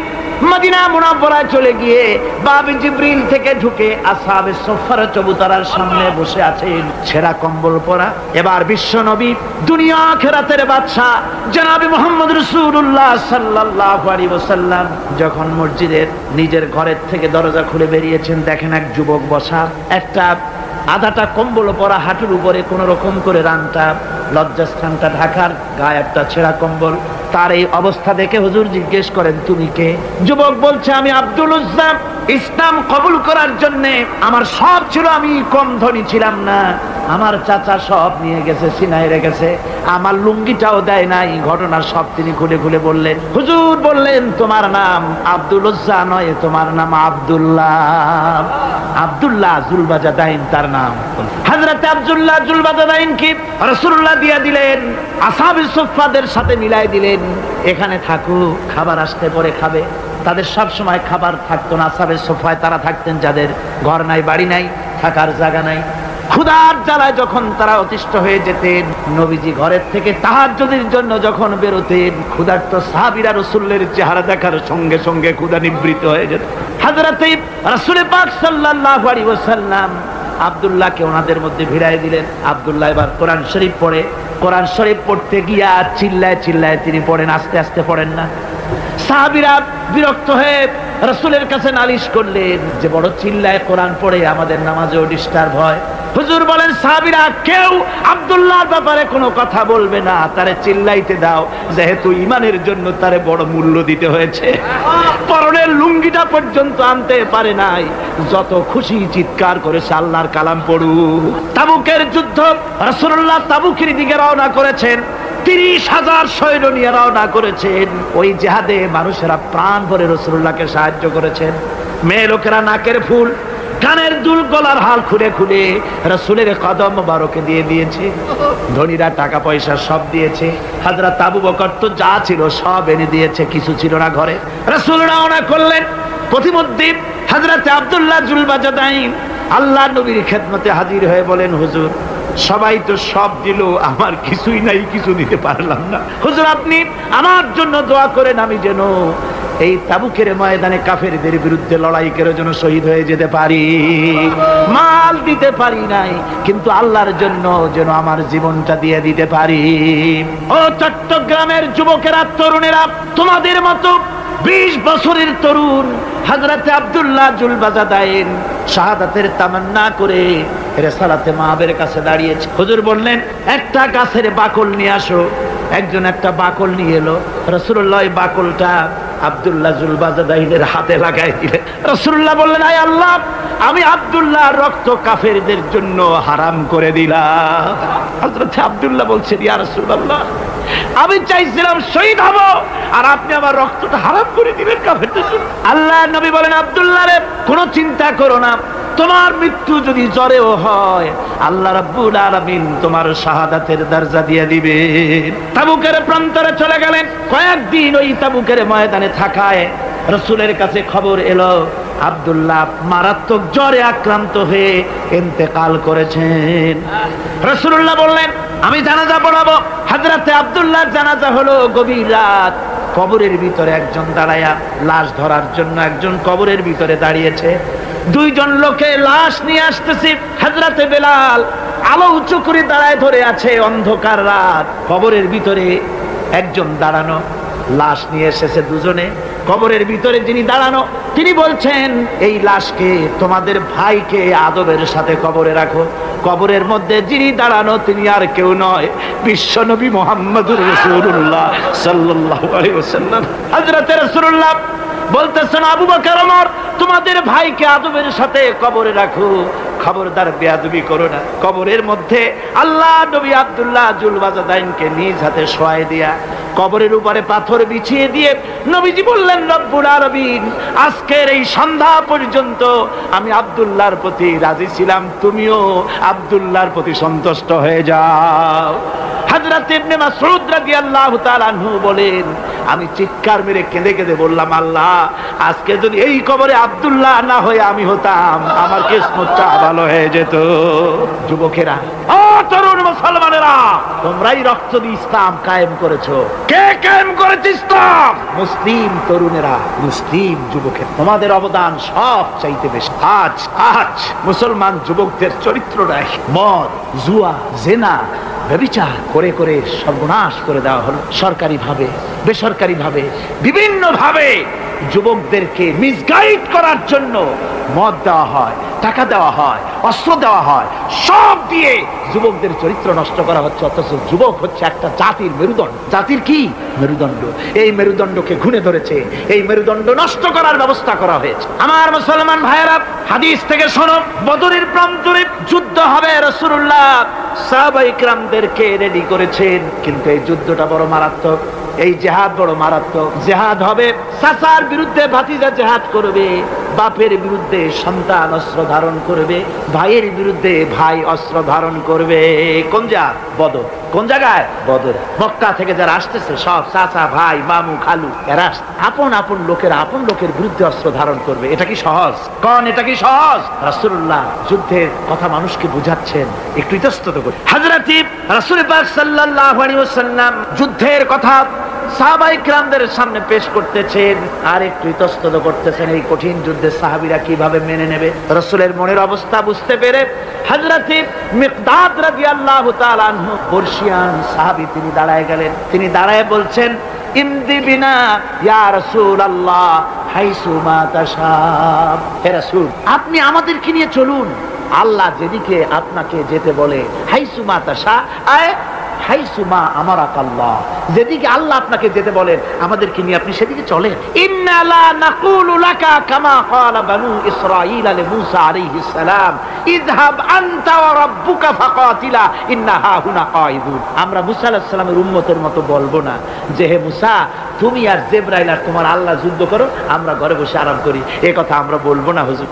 মদিনা মুনাফরায় চলে গিয়ে বাবি জিব্রিল থেকে ঢুকে আসাবে সফার চবুতারার সামনে বসে আছেন। ছেঁড়া কম্বল পরা। এবার বিশ্ব নবী, দুনিয়া খেরাতের বাদশা জনাবি মোহাম্মদ রসুল্লাহ সাল্লাহ আলী ওসাল্লাম যখন মসজিদের নিজের ঘরের থেকে দরজা খুলে বেরিয়েছেন, দেখেন এক যুবক বসা। একটা আধাটা কম্বল পরা হাঁটুর উপরে কোন রকম করে রানটা, লজ্জাস্থানটা ঢাকার, গায়ে একটা ছেঁড়া কম্বল। তার এই অবস্থা দেখে হুজুর জিজ্ঞেস করেন, তুমি কে? যুবক বলছে, আমি আব্দুল ইসলাম ইসলাম কবুল করার জন্য আমার সব ছিল, আমি কম ধনী ছিলাম না। আমার চাচা সব নিয়ে গেছে, সিনাই রেখেছে। আমার লুঙ্গিটাও দেয় নাই ঘটনা সব তিনি খুলে খুলে বললেন, হুজুর বললেন তোমার নাম আব্দুল নয়, তোমার নাম আব্দুল্লাহ। আব্দুল্লাহ জুলবাজা দাইন তার নাম। হাজরত আব্দুল্লাহ জুলবাজা দাইন কি? রসুল্লাহ দিয়া দিলেন, আসাবি সুফাদের সাথে মিলাই দিলেন, এখানে থাকু, খাবার আসতে পরে খাবে। তাদের সব সময় খাবার থাকতো না আসাবের সোফায় তারা থাকতেন, যাদের ঘর নাই, বাড়ি নাই, থাকার জায়গা নাই। ক্ষুধার জ্বালায় যখন তারা অতিষ্ঠ হয়ে যেতেন, নবীজি ঘরের থেকে তাহাজ্জুদের জন্য যখন বেরোতেন, ক্ষুধার্ত সাহাবীরা রসুল্লের চেহারা দেখার সঙ্গে সঙ্গে ক্ষুধা নিবৃত হয়ে যেত। হাজরাতে পাক আব্দুল্লাহকে ওনাদের মধ্যে দিলেন। আব্দুল্লাহ এবার কোরআন শরীফ পড়ে। কোরআন শরীফ পড়তে গিয়া চিল্লায় চিল্লায় তিনি পড়েন, আস্তে আস্তে পড়েন না। সাহাবিরা বিরক্ত হয়ে রসুলের কাছে নালিশ করলেন যে, বড় চিল্লায় কোরআন পড়ে, আমাদের নামাজেও ডিস্টার্ব হয়। হুজুর বলেন, সাহাবিরা, কেউ আব্দুল্লাহর ব্যাপারে কোনো কথা বলবে না। তারে চিল্লাইতে দাও, যেহেতু ইমানের জন্য তারে বড় মূল্য দিতে হয়েছে। পরনের লুঙ্গিটা পর্যন্ত আনতে পারে নাই। যত খুশি চিৎকার করে আল্লাহর কালাম পড়ু তাবুকের যুদ্ধ রসুল্লাহ তাবুকের দিকে রওনা করেছেন। তিরিশ হাজার সৈন্য নিয়ে রওনা করেছেন। ওই জেহাদে মানুষেরা প্রাণ ভরে রসুল্লাহকে সাহায্য করেছেন। মেয়ে লোকেরা নাকের ফুল কানের দুল গলার হাল খুলে খুলে রসুলের কদম বারোকে দিয়ে দিয়েছে। ধনীরা টাকা পয়সা সব দিয়েছে। হাজরা তাবু বকর তো যা ছিল সব এনে দিয়েছে, কিছু ছিল না ঘরে। রসুল রওনা করলেন। প্রতিমধ্যে হাজরাতে আবদুল্লাহ জুলবাজাদাইন আল্লাহ নবীর খেদমতে হাজির হয়ে বলেন, হুজুর সবাই তো সব দিল, আমার কিছুই নাই, কিছু দিতে পারলাম না। হুজুর, আপনি আমার জন্য দোয়া করেন, আমি যেন এই তাবুকের ময়দানে কাফেরদের বিরুদ্ধে লড়াই করে যেন শহীদ হয়ে যেতে পারি। মাল দিতে পারি নাই, কিন্তু আল্লাহর জন্য যেন আমার জীবনটা দিয়ে দিতে পারি। ও চট্টগ্রামের যুবকেরা, তরুণেরা, তোমাদের মতো বিশ বছরের তরুণ হাজরাতে আব্দুল্লাহ জুলবাজাদাইন শাহাদাতের তামান্না করে রেসালাতে মাহাবের কাছে দাঁড়িয়েছে। হুজুর বললেন, একটা গাছের বাকল নিয়ে আসো। একজন একটা বাকল নিয়ে এলো। রসুল্লাহ বাকলটা আব্দুল্লাহ হাতে লাগাই আমি রক্ত জন্য হারাম করে আমি চাইছিলাম শহীদ হব, আর আপনি আমার রক্তটা হারাম করে দিলেন আল্লাহ নবী বলেন, আব্দুল্লাহ রে, কোনো চিন্তা করো না, তোমার মৃত্যু যদি জ্বরেও হয়, আল্লাহ রাব্বুল আলামিন তোমার শাহাদাতের দরজা দিয়ে দিবে তাবুকের প্রান্তরে চলে গেলেন। কয়েকদিন ওই তাবুকের ময়দানে থাকায় রসুলের কাছে খবর এলো, আব্দুল্লাহ মারাত্মক জ্বরে আক্রান্ত হয়ে ইন্তেকাল করেছেন। রসুল্লাহ বললেন, আমি জানাজা পড়াবো। হাজরাতে আব্দুল্লাহ জানাজা হলো গভীর রাত। কবরের ভিতরে একজন দাঁড়ায়া লাশ ধরার জন্য একজন কবরের ভিতরে দাঁড়িয়েছে। দুইজন লোকে লাশ নিয়ে আসতেছে। হাজরাতে বেলাল আলো উঁচু করে দাঁড়ায় ধরে আছে অন্ধকার রাত। কবরের ভিতরে একজন দাঁড়ানো, লাশ নিয়ে এসেছে দুজনে। কবরের ভিতরে যিনি দাঁড়ানো, তিনি বলছেন, এই লাশকে তোমাদের ভাইকে আদবের সাথে কবরে রাখো। কবরের মধ্যে যিনি দাঁড়ানো, তিনি আর কেউ নয়। বিশ্ব নবী মোহাম্মদুর রসুল্লাহ সাল্লাহ আলাইহি রসুল্লাহ বলতেছেন, আবু বকর, ওমর তোমাদের ভাইকে আদবের সাথে কবরে রাখো। খবরদার বেয়াদবি করো না। কবরের মধ্যে আল্লাহ নবী আব্দুল্লাহ জুলবাজাদাইনকে নিজ হাতে শোয়াই দিয়া কবরের উপরে পাথর বিছিয়ে দিয়ে নবীজি বললেন, রব্বুল আরবিন আজকের এই সন্ধ্যা পর্যন্ত আমি আব্দুল্লাহর প্রতি রাজি ছিলাম। তুমিও আব্দুল্লাহর প্রতি সন্তুষ্ট হয়ে যাও। হযরত ইবনে মাসউদ রাদিয়াল্লাহু তাআলা আনহু বলেন, আমি চিৎকার মেরে কেঁদে কেঁদে বললাম, আল্লাহ, আজকে যদি এই কবরে আব্দুল্লাহ না হয়ে আমি হতাম। আমার কিসমতটা ভালো হয়ে যেত। যুবকেরা মুসলমানেরা তোমরাই রক্ত দিয়ে ইসলাম কায়েম করেছ। কে কায়েম করেছে ইসলাম? মুসলিম তরুণেরা মুসলিম যুবকের তোমাদের অবদান সব চাইতে বেশি। আজ আজ। মুসলমান যুবকদের চরিত্রটাই মদ জুয়া জেনা ব্যবিচার করে করে সর্বনাশ করে দেওয়া হলো। সরকারি ভাবে বেসরকারি ভাবে বিভিন্ন ভাবে যুবকদেরকে মিসগাইড করার জন্য মদ দেওয়া হয় টাকা দেওয়া হয় অস্ত্র দেওয়া হয় সব দিয়ে যুবকদের চরিত্র নষ্ট করা হচ্ছে, অথচ যুবক হচ্ছে একটা জাতির মেরুদণ্ড। জাতির কি? মেরুদণ্ড। এই মেরুদণ্ডকে ঘুরে ধরেছে, এই মেরুদণ্ড নষ্ট করার ব্যবস্থা করা হয়েছে। আমার মুসলমান ভাইয়েরা, হাদিস থেকে শোনো, বদরের প্রান্তরে যুদ্ধ হবে রসুল্লাহ। সাহাবাইকরামদেরকে রেডি করেছেন, কিন্তু এই যুদ্ধটা বড় মারাত্মক। এই জেহাদ বড় মারাত্মক। জেহাদ হবে চাচার বিরুদ্ধে ভাতিজা জেহাদ করবে, বাপের বিরুদ্ধে সন্তান অস্ত্র ধারণ করবে, ভাইয়ের বিরুদ্ধে ভাই অস্ত্র ধারণ করবে। কোন জাত বদর। কোন জায়গায়? বদর। মক্কা থেকে যারা আসতেছে, সব চাচা, ভাই, মামু, খালু, এরা আপন আপন লোকের আপন লোকের বিরুদ্ধে অস্ত্র ধারণ করবে। এটা কি সহজ? কন? এটা কি সহজ? রাসুল্লাহ যুদ্ধের কথা মানুষকে বুঝাচ্ছেন। একটু ইতস্তত করে। হাজরাতি রাসূল পাক ওয়াসাল্লাম যুদ্ধের কথা সাহাবাই ক্রামদের সামনে পেশ করতেছেন। আর একটু ইতস্তত করতেছেন এই কঠিন যুদ্ধে সাহাবিরা কীভাবে মেনে নেবে? রসুলের মনের অবস্থা বুঝতে পেরে হাজরাতি মিকদাদ রাদিয়াল্লাহু তাআলা আনহু বর্ষিয়ান সাহাবী তিনি দাঁড়ায় গেলেন। তিনি দাঁড়ায় বলছেন, ইমদি বিনা, ইয়া মা তাশাব হে রাসূল, আপনি আমাদেরকে নিয়ে চলুন। আল্লাহ যেদিকে আপনাকে যেতে বলে, হাইসু মা তাশা আয় হাইসুমা যেদিকে আল্লাহ আপনাকে যেতে বলেন, আমাদেরকে নিয়ে আপনি সেদিকে চলেন। ইন্নালা আমরা মূসা আলাইহিস উম্মতের মতো বলব না যে, হে মূসা, তুমি আর জিবরাইল আর তোমার আল্লাহ যুদ্ধ করো, আমরা ঘরে বসে আরাম করি। এ কথা আমরা বলব না, হুজুর।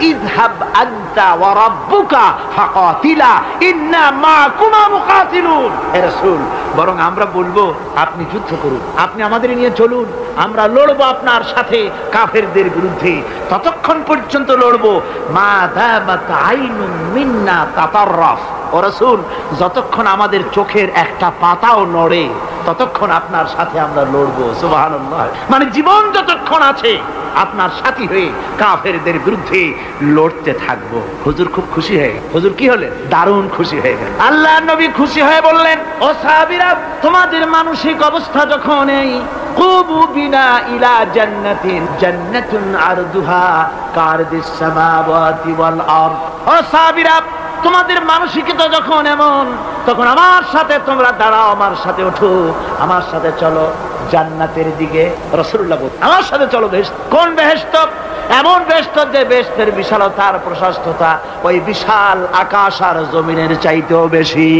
ইযহাব আনতা ওয়া রাব্বুকা ফাকাতিলা, ইন্না মাকুমা মুকাতিলুন। হে রাসূল, বরং আমরা বলব, আপনি যুদ্ধ করুন, আপনি আমাদের নিয়ে চলুন, আমরা লড়বো আপনার সাথে কাফেরদের বিরুদ্ধে। ততক্ষণ পর্যন্ত লড়বো, মা দামাত আইনুম মিন্না তাতাররাফ। ও রাসূল, যতক্ষণ আমাদের চোখের একটা পাতাও নড়ে ততক্ষণ আপনার সাথে আমরা লড়বো, সুবহানাল্লাহ। মানে জীবন যতক্ষণ আছে, আপনার সাথী হয়ে কাফেরদের বিরুদ্ধে লড়তে থাকব। হুজুর খুব খুশি হয়ে, হুজুর কি হলেন? দারুণ খুশি হয়ে গেল আল্লাহ নবী খুশি হয়ে বললেন, ও সাহাবীরা, তোমাদের মানসিক অবস্থা যখন এই সাহাবীরা তোমাদের মানসিকতা যখন এমন, তখন আমার সাথে তোমরা দাঁড়াও, আমার সাথে ওঠো আমার সাথে চলো জান্নাতের দিকে। রসুল্লাহ আমার সাথে চলো বেশ, কোন বেহেস্ত এমন বেহেস্ত যে বেহেস্তের বিশালতার প্রশস্ততা ওই বিশাল আকাশ আর জমিনের চাইতেও বেশি।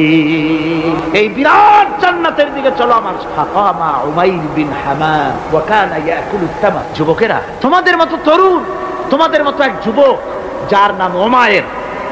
এই বিরাট জান্নাতের দিকে চলো আমার হাকামা উমাইর বিন হামাম, ওয়া কানা ইয়াকুলু তামা। যুবকেরা, তোমাদের মতো তরুণ, তোমাদের মতো এক যুবক, যার নাম ওমায়ের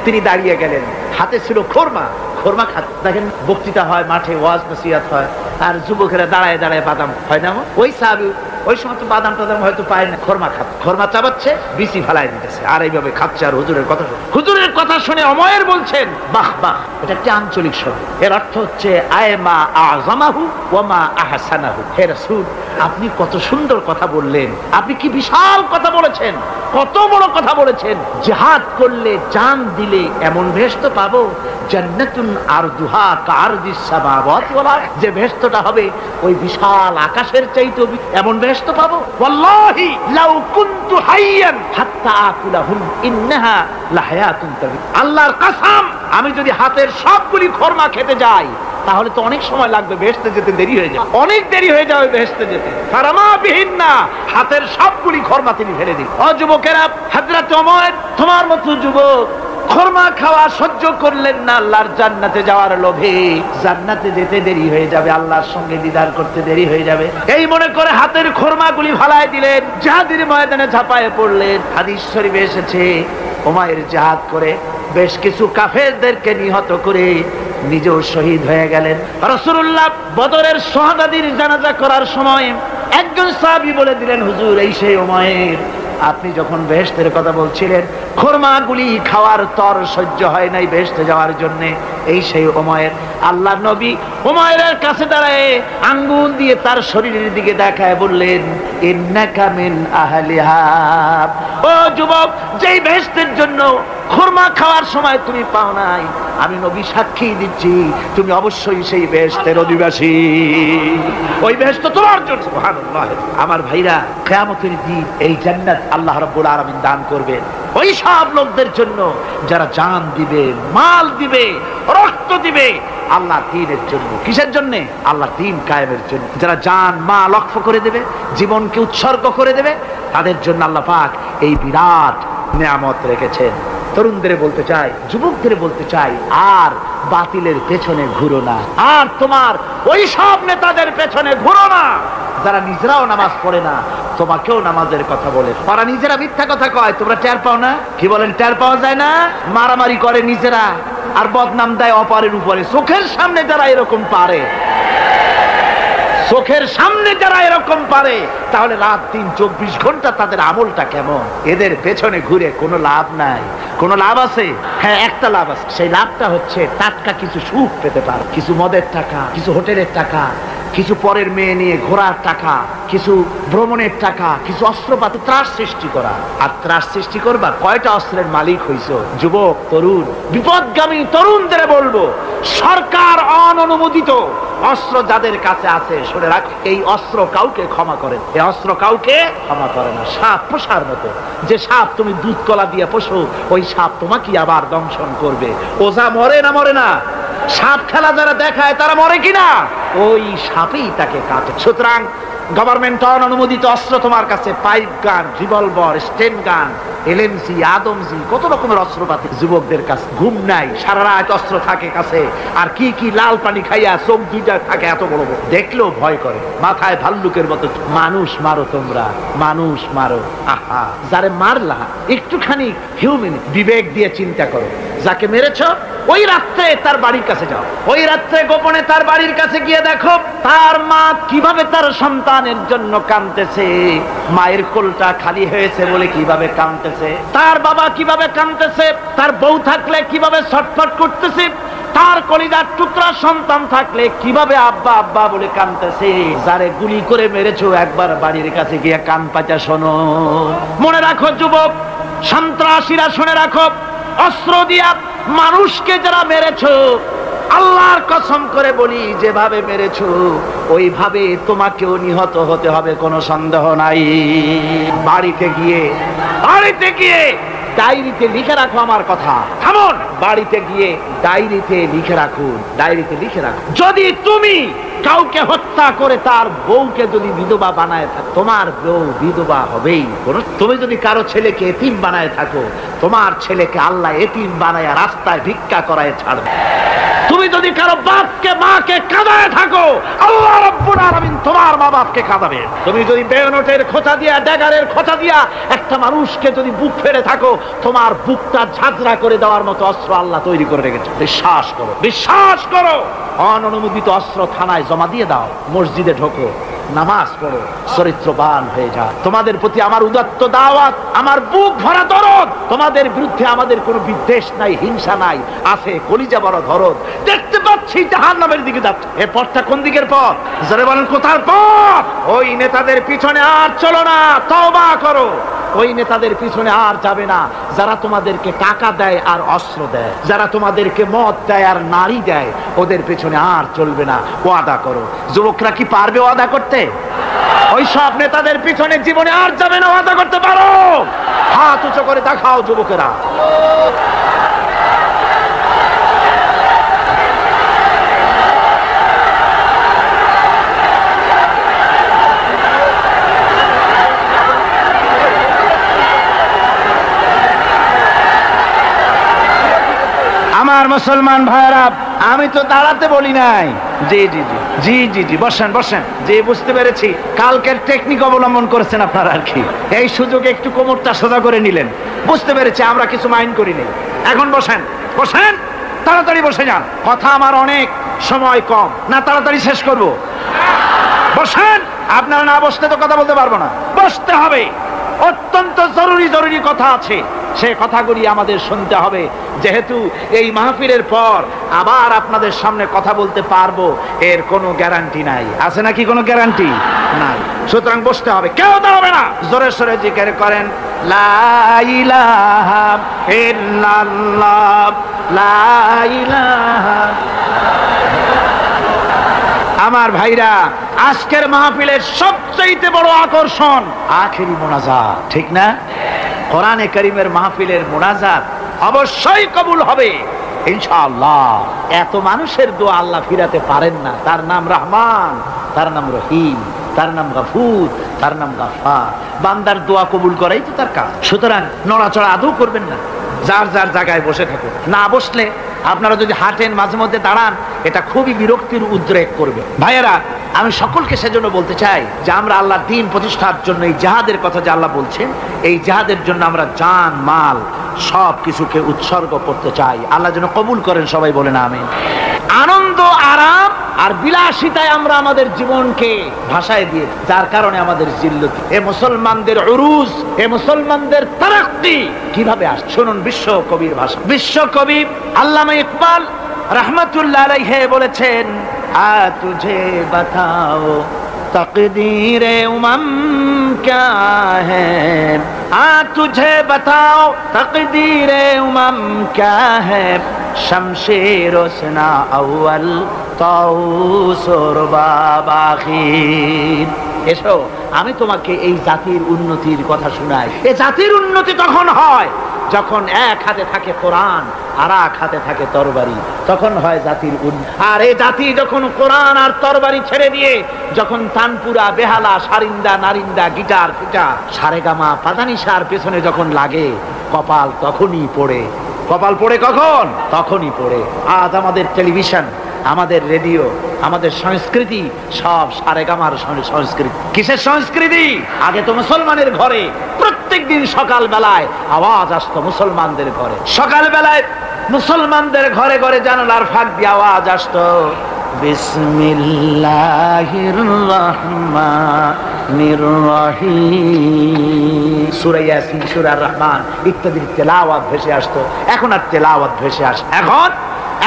তিনি দাঁড়িয়ে গেলেন। হাতে ছিল খোরমা। খোরমা খাত দেখেন, বক্তৃতা হয়, মাঠে ওয়াজ নসিহাত হয়, আর যুবকেরা দাঁড়ায় দাঁড়ায় বাদাম হয় না ওই সাহাবি, ওই সময় তো বাদাম টাদাম হয়তো পায় না। খরমা খাত। খরমা চাবাচ্ছে বিসি ফেলাই দিতেছে। আর এইভাবে খাচ্ছে আর হুজুরের কথা শুনে। হুজুরের কথা শুনে অময়ের বলছেন, বাহ বাহ, এটা একটি আঞ্চলিক শব্দ। এর অর্থ হচ্ছে, আয় মা আজামাহু ও মা আহসানাহু। হে রাসূল, আপনি কত সুন্দর কথা বললেন। আপনি কি বিশাল কথা বলেছেন? কত বড় কথা বলেছেন। জিহাদ করলে, জান দিলে এমন ভেস্ত পাবো? যে ভেস্তটা হবে, ওই বিশাল আকাশের চাইতে এমন ভেস্ত পাবো? আল্লাহর কসম, আমি যদি হাতের সবগুলি খরমা খেতে যাই, তাহলে তো অনেক সময় লাগবে বেহেস্তে যেতে, দেরি হয়ে যাবে। অনেক দেরি হয়ে যাবে বেহেস্তে যেতে। ফারামা বিহীন না হাতের সবগুলি খরমা তিনি ফেলে দিন অ যুবকেরা, হাজরাত অমর, তোমার মতো যুবক খরমা খাওয়া সহ্য করলেন না, আল্লাহর জান্নাতে যাওয়ার লোভে। জান্নাতে যেতে দেরি হয়ে যাবে, আল্লাহর সঙ্গে দিদার করতে দেরি হয়ে যাবে। এই মনে করে হাতের খরমাগুলি ফালাই দিলেন জাহাদির ময়দানে ঝাঁপায় পড়লেন। হাদিস শরীফে এসেছে ওমায়ের জাহাদ করে বেশ কিছু কাফেরদেরকে নিহত করে নিজেও শহীদ হয়ে গেলেন। রসুল্লাহ বদরের সোহাদাদির জানাজা করার সময় একজন সাহাবি বলে দিলেন, হুজুর, এই সেই ওমায়ের আপনি যখন বেহেস্তের কথা বলছিলেন খোরমাগুলি খাওয়ার তর সহ্য হয় নাই বেহেস্তে যাওয়ার জন্য। এই সেই ওময়ের আল্লাহ নবী ওময়ের কাছে দাঁড়ায় আঙ্গুল দিয়ে তার শরীরের দিকে দেখায় বললেন, ইন্নাকা মিন আহলিহাব ও যুবক, যেই বেহেস্তের জন্য খোরমা খাওয়ার সময় তুমি পাও নাই, আমি নবী সাক্ষী দিচ্ছি, তুমি অবশ্যই সেই বেহেস্তের অধিবাসী। ওই বেহেস্ত তোমার জন্য আমার ভাইরা, কেয়ামতের দিন এই জান্নাত আল্লাহ রাব্বুল আলামিন দান করবেন ওই সব লোকদের জন্য যারা জান দিবে, মাল দিবে, রক্ত দিবে, আল্লাহ দিনের জন্য। কিসের জন্য? আল্লাহ দিন কায়েমের জন্য। যারা জান মা লক্ষ্য করে দেবে, জীবনকে উৎসর্গ করে দেবে, তাদের জন্য আল্লাহ পাক এই বিরাট নিয়ামত রেখেছেন। তরুণদের বলতে চাই, যুবকদের বলতে চাই, আর বাতিলের পেছনে ঘুরো না। আর তোমার ওই সব নেতাদের পেছনে ঘুরো না। যারা নিজেরাও নামাজ পড়ে না, তোমাকেও নামাজের কথা বলে। তারা নিজেরা মিথ্যা কথা কয়, তোমরা টের পাও না? কি বলেন, টের পাওয়া যায় না? মারামারি করে নিজেরা, আর বদনাম দেয় অপারের উপরে। চোখের সামনে যারা এরকম পারে। চোখের সামনে যারা এরকম পারে, তাহলে রাত দিন চব্বিশ ঘণ্টা তাদের আমলটা কেমন? এদের পেছনে ঘুরে কোনো লাভ নাই। কোনো লাভ আছে? হ্যাঁ একটা লাভ আছে। সেই লাভটা হচ্ছে টাটকা কিছু সুখ পেতে পারো। কিছু মদের টাকা, কিছু হোটেলের টাকা কিছু পরের মেয়ে নিয়ে ঘোরার টাকা, কিছু ভ্রমণের টাকা, কিছু অস্ত্রপাতি, ত্রাস সৃষ্টি করা। আর ত্রাস সৃষ্টি করবা, কয়টা অস্ত্রের মালিক হইছ? যুবক, তরুণ, বিপদগামী তরুণদের বলব, সরকার অননুমোদিত। অস্ত্র যাদের কাছে আছে শুনে রাখ। এই অস্ত্র কাউকে ক্ষমা করেন এই অস্ত্র কাউকে ক্ষমা করে না। সাপ, পোষার মতো। যে সাপ তুমি দুধ কলা দিয়ে পোষো, ওই সাপ তোমাকে আবার দংশন করবে। ওজা মরে না মরে না? সাপ খেলা যারা দেখায়, তারা মরে কিনা? ওই সাপেই তাকে কাটে। সুতরাং গভর্নমেন্ট অনুমোদিত অস্ত্র তোমার কাছে পাইপ গান রিভলভার স্টেন গান এলএমসি কত রকমের অস্ত্রপাতি যুবকদের কাছে। ঘুম নাই, সারা রাত অস্ত্র থাকে কাছে। আর কি কি লাল পানি খাইয়া চোখ দুইটা থাকে, এত বড় বড়। দেখলেও ভয় করে। মাথায় ভাল্লুকের মতো মানুষ মারো তোমরা, মানুষ মারো। আহা, যারে মারলা, একটুখানি হিউম্যান বিবেক দিয়ে চিন্তা করো। যাকে মেরেছ, ওই রাত্রে তার বাড়ির কাছে যাও। ওই রাত্রে গোপনে তার বাড়ির কাছে গিয়ে দেখো, তার মা কীভাবে তার সন্তানের জন্য কাঁদতেছে। মায়ের কোলটা খালি হয়েছে বলে কীভাবে কাঁদতেছে? তার বাবা কীভাবে কাঁদতেছে, তার বউ থাকলে কীভাবে ছটফট করতেছে, তার কলিজার টুকরা সন্তান থাকলে কীভাবে আব্বা আব্বা বলে কানতেছে যারে গুলি করে মেরেছো একবার বাড়ির কাছে গিয়ে কান পাচা শোনো। মনে রাখো যুবক, সন্ত্রাসীরা শুনে রাখো, অস্ত্র দিয়া মানুষকে যারা মেরেছো আল্লাহর কসম করে বলি, যেভাবে মেরেছো, ওইভাবে তোমাকেও নিহত হতে হবে, কোনো সন্দেহ নাই। বাড়িতে গিয়ে বাড়িতে গিয়ে ডায়েরিতে লিখে রাখো আমার কথা। থামুন। বাড়িতে গিয়ে ডায়েরিতে লিখে রাখুন, ডায়েরিতে লিখে রাখুন। যদি তুমি কাউকে হত্যা করে তার বউকে যদি বিধবা বানায় থাকো, তোমার বউ বিধবা হবেই। তুমি যদি কারও ছেলেকে এতিম বানায় থাকো, তোমার ছেলেকে আল্লাহ এতিম বানায় রাস্তায় ভিক্ষা করায় ছাড়বে। তুমি যদি কারও বাপকে, মাকে কাঁদায় থাকো, আল্লাহ রব্বুল আলামিন তোমার মা বাপকে কাঁদাবে। তুমি যদি বেয়নটের খোঁচা দিয়া, ড্যাগারের খোঁচা দিয়া একটা মানুষকে যদি বুক ফেরে থাকো, তোমার বুকটা ঝাঁঝরা করে দেওয়ার মতো অস্ত্র আল্লাহ তৈরি করে রেখেছে। বিশ্বাস করো বিশ্বাস করো। অননুমোদিত অস্ত্র থানায় জমা দিয়ে দাও। মসজিদে ঢোকো, নামাজ পড়ো, চরিত্রবান হয়ে যা তোমাদের প্রতি আমার উদাত্ত দাওয়াত, আমার বুক ভরা দরদ। তোমাদের বিরুদ্ধে আমাদের কোনো বিদ্বেষ নাই, হিংসা নাই, আছে কলিজা বড় ধরদ দেখতে পাচ্ছি জাহান নামের দিকে যাচ্ছে। এ পথটা কোন দিকের পথ? যারা বলেন, কোথার পথ? ওই নেতাদের পিছনে আর চলো না, তওবা করো। ওই নেতাদের পিছনে আর যাবে না। যারা তোমাদেরকে টাকা দেয় আর অস্ত্র দেয়, যারা তোমাদেরকে মদ দেয় আর নারী দেয়, ওদের পিছনে আর চলবে না। ওয়াদা করো। যুবকরা কি পারবে ওয়াদা করতে? ওই সব নেতাদের পিছনে জীবনে আর যাবে না, ওয়াদা করতে পারো। হাত উঁচু করে দেখাও যুবকেরা। আমার মুসলমান ভাইরা আমি তো দাঁড়াতে বলি নাই। জি জি জি। জি জি জি বসেন বসেন। যে বুঝতে পেরেছি কালকের টেকনিক অবলম্বন করেছেন আপনারা আর কি। এই সুযোগে একটু কোমরটা সোজা করে নিলেন। বুঝতে পেরেছি আমরা কিছু মাইন্ড করিনি এখন বসেন বসেন তাড়াতাড়ি বসে যান। কথা আমার অনেক সময় কম। না তাড়াতাড়ি শেষ করব। বসেন আপনারা না বসতে তো কথা বলতে পারব না। বসতে হবে। অত্যন্ত জরুরি জরুরি কথা আছে। সে কথাগুলি আমাদের শুনতে হবে। যেহেতু এই মাহফিলের পর আবার আপনাদের সামনে কথা বলতে পারব, এর কোনো গ্যারান্টি নাই। আছে নাকি কোনো গ্যারান্টি? নাই। সুতরাং বসতে হবে। কেউ দাঁড়াবে না। জোরে সরে জিজ্ঞেস করেন আমার ভাইরা, আজকের মাহফিলের সবচেয়ে বড় আকর্ষণ আখেরি মোনাজা ঠিক না? কোরআনে করিমের মাহফিলের মোনাজাত অবশ্যই কবুল হবে। ইনশাআল্লাহ। এত মানুষের দোয়া আল্লাহ ফিরাতে পারেন না। তার নাম রহমান, তার নাম রহিম, তার নাম গাফুর, তার নাম গাফার বান্দার দোয়া কবুল করাই তো তার কাজ। সুতরাং নড়াচড়া আদৌ করবেন না। যার যার জায়গায় বসে থাকুন। না বসলে আপনারা যদি হাঁটেন, মাঝে মধ্যে দাঁড়ান, এটা খুবই বিরক্তির উদ্রেক করবে। ভাইয়েরা, আমি সকলকে সেজন্য বলতে চাই যে আমরা আল্লাহ দিন প্রতিষ্ঠার জন্য এই জাহাদের কথা যে আল্লাহ বলছেন, এই জাহাদের জন্য আমরা জান, মাল সব কিছুকে উৎসর্গ করতে চাই। আল্লাহ যেন কবুল করেন, সবাই বলেন আমি আনন্দ আরাম আর বিলাসিতায় আমরা আমাদের জীবনকে ভাষায় দিয়ে যার কারণে আমাদের জিল্লতি। এ মুসলমানদের উরুজ, এ মুসলমানদের তারাক্তি কীভাবে আস শুনুন, বিশ্ব কবির ভাষা। বিশ্ব কবি আল্লামা ইকবাল রহমতুল্লাহ বলেছেন, আ তুঝে বাতাও तकदीर उमम क्या है आ तुझे बताओ तकदीर उमम क्या है शमशेर उसना अव्वल তাউসুর বাবাখির এসো আমি তোমাকে এই জাতির উন্নতির কথা শোনাই এ জাতির উন্নতি তখন হয় যখন এক হাতে থাকে কোরআন, আর এক হাতে থাকে তরবারি, তখন হয় জাতির উন্নতি আর এই জাতি যখন কোরআন আর তরবারি ছেড়ে দিয়ে যখন তানপুরা, বেহালা, সারিন্দা, নারিন্দা, গিটার, ফিটার, সারেগামা পাদানিসার পেছনে যখন লাগে, কপাল তখনই পড়ে। কপাল পড়ে কখন? তখনই পড়ে। আজ আমাদের টেলিভিশন আমাদের রেডিও, আমাদের সংস্কৃতি সব সারেগামার সংস্কৃতি। কিসের সংস্কৃতি? আগে তো মুসলমানের ঘরে প্রত্যেক দিন সকাল বেলায় আওয়াজ আসতো মুসলমানদের ঘরে। সকাল বেলায় মুসলমানদের ঘরে ঘরে জানালার ফাঁক দিয়ে আওয়াজ আসতো রহমান ইত্যাদির তেলাওয়াত ভেসে আসতো। এখন আর তেলাওয়াত ভেসে আসে এখন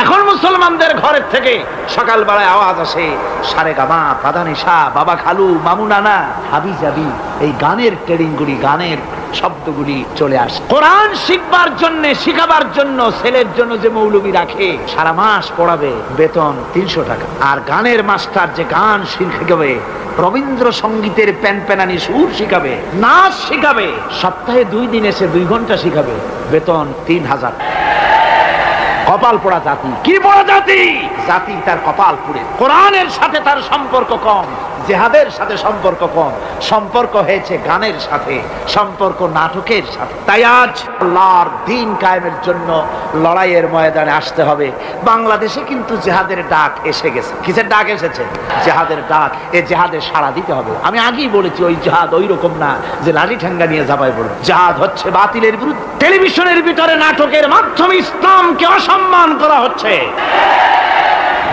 এখন মুসলমানদের ঘরের থেকে সকাল বেলায় আওয়াজ আসে, সারে গামা পাদানি শাহ, বাবা খালু, মামু নানা, হাবি যাবি এই গানের ট্রেডিংগুলি গানের শব্দগুলি চলে আসে। কোরআন শিখবার জন্য, শিখাবার জন্য ছেলের জন্য যে মৌলবী রাখে, সারা মাস পড়াবে, বেতন তিনশো টাকা। আর গানের মাস্টার যে গান শিখাবে রবীন্দ্র সঙ্গীতের প্যান প্যানানি সুর শিখাবে, নাচ শিখাবে, সপ্তাহে দুই দিন এসে দুই ঘণ্টা শিখাবে, বেতন তিন হাজার কপাল পোড়া জাতি। কি পোড়া জাতি? জাতি তার কপাল পুড়ে। কোরআনের সাথে তার সম্পর্ক কম। জেহাদের সাথে সম্পর্ক কম। সম্পর্ক হয়েছে গানের সাথে, সম্পর্ক নাটকের সাথে। তাই আজ আল্লাহর দিন কায়েমের জন্য লড়াইয়ের ময়দানে আসতে হবে। বাংলাদেশে কিন্তু জেহাদের ডাক এসে গেছে। কিসের ডাক এসেছে? জেহাদের ডাক, এ জেহাদের সাড়া দিতে হবে। আমি আগেই বলেছি, ওই জেহাদ ওই রকম না যে লাঠি ঠেঙ্গা নিয়ে যাবাই বলব জেহাদ হচ্ছে বাতিলের বিরুদ্ধে। টেলিভিশনের ভিতরে নাটকের মাধ্যমে ইসলামকে অসম্মান করা হচ্ছে।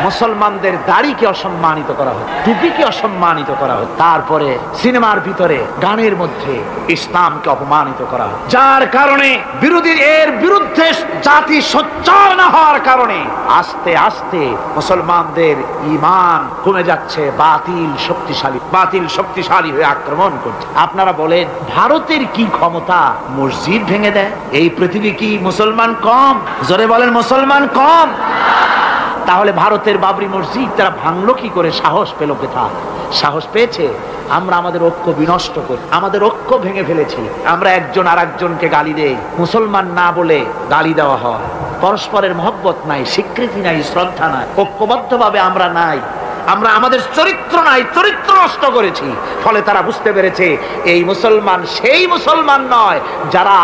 মুসলমানদের দাড়িকে অসম্মানিত করা হয় টুপিকে অসম্মানিত করা হয় তারপরে সিনেমার ভিতরে, গানের মধ্যে ইসলামকে অপমানিত করা হয় যার কারণে বিরোধী এর বিরুদ্ধে জাতি সোচ্চার না হওয়ার কারণে আস্তে আস্তে মুসলমানদের ইমান কমে যাচ্ছে, বাতিল শক্তিশালী বাতিল শক্তিশালী হয়ে আক্রমণ করছে। আপনারা বলেন, ভারতের কি ক্ষমতা মসজিদ ভেঙে দেয়? এই পৃথিবী কি মুসলমান কম? জোরে বলেন, মুসলমান কম। তাহলে ভারতের বাবরি মসজিদ, তারা ভাঙলো কি করে? সাহস পেল কেথা সাহস পেয়েছে? আমরা আমাদের ঐক্য বিনষ্ট করি। আমাদের ঐক্য ভেঙে ফেলেছি। আমরা একজন আর একজনকে গালি দেই। মুসলমান না বলে গালি দেওয়া হয়। পরস্পরের মহব্বত নাই, স্বীকৃতি নাই, শ্রদ্ধা নাই। ঐক্যবদ্ধভাবে আমরা নাই। আমরা আমাদের চরিত্র নাই, চরিত্র নষ্ট করেছি। ফলে তারা বুঝতে পেরেছে, এই মুসলমান সেই মুসলমান নয়, যারা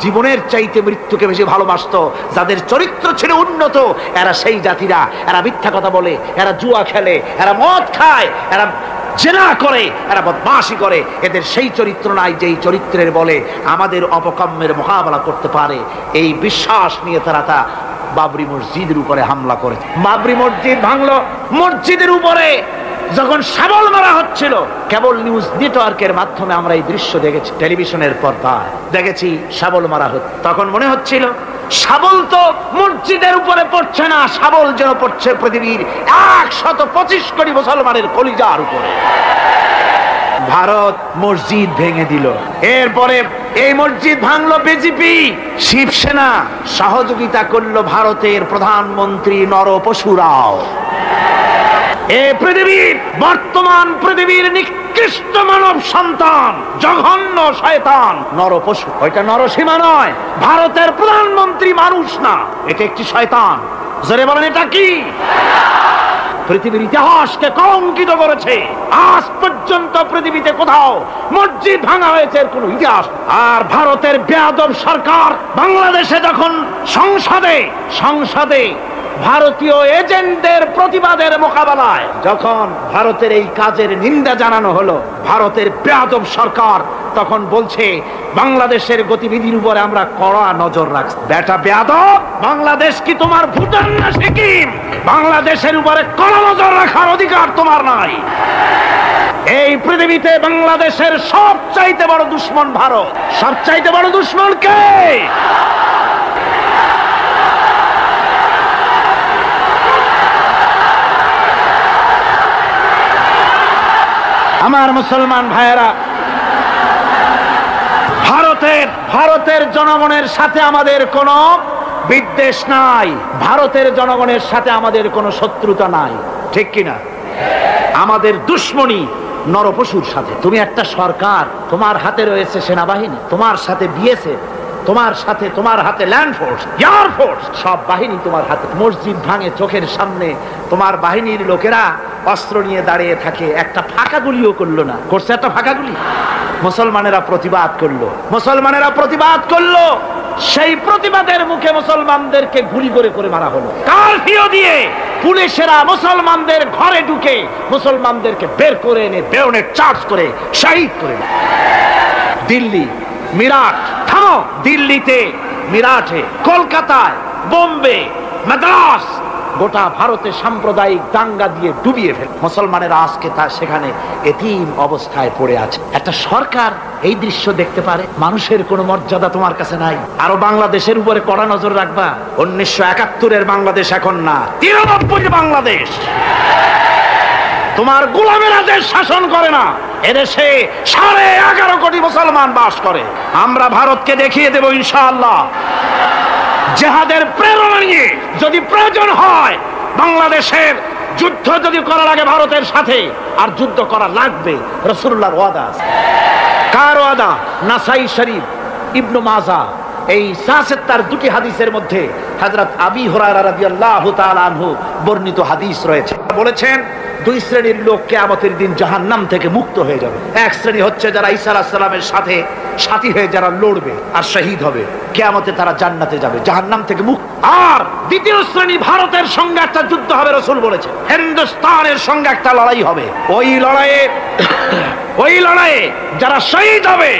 জীবনের চাইতে মৃত্যুকে বেশি ভালোবাসতো। যাদের চরিত্র ছিল উন্নত, এরা সেই জাতিরা। এরা মিথ্যা কথা বলে, এরা জুয়া খেলে, এরা মদ খায়, এরা জেনা করে, এরা বদমাশি করে। এদের সেই চরিত্র নাই যেই চরিত্রের বলে আমাদের অপকম্মের মোকাবেলা করতে পারে। এই বিশ্বাস নিয়ে তারা তা বাবরি মসজিদের উপরে হামলা করেছে। বাবরি মসজিদ ভাঙলো মসজিদের উপরে যখন শাবল মারা হচ্ছিল, কেবল নিউজ নেটওয়ার্কের মাধ্যমে আমরা এই দৃশ্য দেখেছি, টেলিভিশনের পর্দায়। দেখেছি শাবল মারা হচ্ছে তখন মনে হচ্ছিল শাবল তো মসজিদের উপরে পড়ছে না শাবল যেন পড়ছে পৃথিবীর একশত পঁচিশ কোটি মুসলমানের কলিজার উপরে। ভারত মসজিদ ভেঙে দিল। এরপরে এই মসজিদ ভাঙলো বিজেপি। শিবসেনা সহযোগিতা করল ভারতের প্রধানমন্ত্রী নর নরপশুরাও এ পৃথিবীর বর্তমান পৃথিবীর নিকৃষ্ট মানব সন্তান, জঘন্য শয়তান, নরপশু। ওইটা নরসীমা নয়, ভারতের প্রধানমন্ত্রী মানুষ না এটা একটি শয়তান। জোরে বলেন, এটা কি? পৃথিবীর ইতিহাসকে কলঙ্কিত করেছে। আজ পর্যন্ত পৃথিবীতে কোথাও মসজিদ ভাঙা হয়েছে এর কোনো ইতিহাস আর ভারতের বেয়াদব সরকার বাংলাদেশে যখন সংসদে সংসদে ভারতীয় এজেন্টদের প্রতিবাদের মোকাবেলায় যখন ভারতের এই কাজের নিন্দা জানানো হলো, ভারতের বেয়াদব সরকার তখন বলছে, বাংলাদেশের গতিবিধির উপরে আমরা কড়া নজর রাখছি। বেটা বেয়াদব বাংলাদেশ কি তোমার ভুটান না সিকিম? বাংলাদেশের উপরে কড়া নজর রাখার অধিকার তোমার নাই। এই পৃথিবীতে বাংলাদেশের সব চাইতে বড় দুশ্মন ভারত। সব চাইতে বড় দুশ্মন কে? আমার মুসলমান ভাইয়েরা, ভারতের ভারতের জনগণের সাথে আমাদের কোন বিদ্বেষ নাই। ভারতের জনগণের সাথে আমাদের কোনো শত্রুতা নাই। ঠিক কিনা? আমাদের দুশ্মনী নরপশুর সাথে। তুমি একটা সরকার, তোমার হাতে রয়েছে সেনাবাহিনী, তোমার সাথে বিএসএফ তোমার সাথে তোমার হাতে ল্যান্ড ফোর্স এয়ার ফোর্স সব বাহিনী তোমার হাতে, মসজিদ ভাঙে চোখের সামনে, তোমার বাহিনীর লোকেরা অস্ত্র নিয়ে দাঁড়িয়ে থাকে, একটা ফাঁকা গুলিও করল না। করছে একটা ফাঁকা গুলি মুসলমানেরা প্রতিবাদ করল। মুসলমানেরা প্রতিবাদ করল। সেই প্রতিবাদের মুখে মুসলমানদেরকে গুলি করে করে মারা হলো। কারফিউ দিয়ে পুলিশেরা মুসলমানদের ঘরে ঢুকে মুসলমানদেরকে বের করে এনে বেরোনে চার্জ করে, শহীদ করে দিল্লি, মিরাট দিল্লিতে, মিরাটে, কলকাতায়, বোম্বে, মাদ্রাস, গোটা ভারতে সাম্প্রদায়িক দাঙ্গা দিয়ে ডুবিয়ে ফেল। মুসলমানেরা আজকে তা সেখানে এতিম অবস্থায় পড়ে আছে। একটা সরকার এই দৃশ্য দেখতে পারে? মানুষের কোনো মর্যাদা তোমার কাছে নাই। আরও বাংলাদেশের উপরে কড়া নজর রাখবা। উনিশশো একাত্তরের বাংলাদেশ এখন না তিরানব্বই বাংলাদেশ। তোমার গোলামেরা দেশ শাসন করে না। এদেশে সাড়ে এগারো কোটি মুসলমান বাস করে। আমরা ভারতকে দেখিয়ে দেব ইনশাআল্লাহ। জেহাদের প্রেরণা নিয়ে যদি প্রয়োজন হয়, বাংলাদেশের যুদ্ধ যদি করা লাগে ভারতের সাথে, আর যুদ্ধ করা লাগবে, রসুল্লাহর ওয়াদা। কার ওয়াদা? নাসাই শরীফ, ইবনু মাজা। এই সাসেত্তার দুটি হাদিসের মধ্যে হযরত আবি আনহু বর্ণিত হাদিস রয়েছে। বলেছেন, দুই শ্রেণির লোক কেয়ামতের দিন জাহান্নাম থেকে মুক্ত হয়ে যাবে। এক শ্রেণি হচ্ছে যারা ঈসা সাথে সাথী হয়ে যারা লড়বে আর শহীদ হবে, কেয়ামতে তারা জান্নাতে যাবে, জাহান্নাম থেকে মুক্ত। আর দ্বিতীয় শ্রেণি ভারতের সঙ্গে একটা যুদ্ধ হবে, রসুল বলেছে হিন্দুস্তানের সঙ্গে একটা লড়াই হবে। ওই লড়াইয়ে ওই লড়াইয়ে যারা শহীদ হবে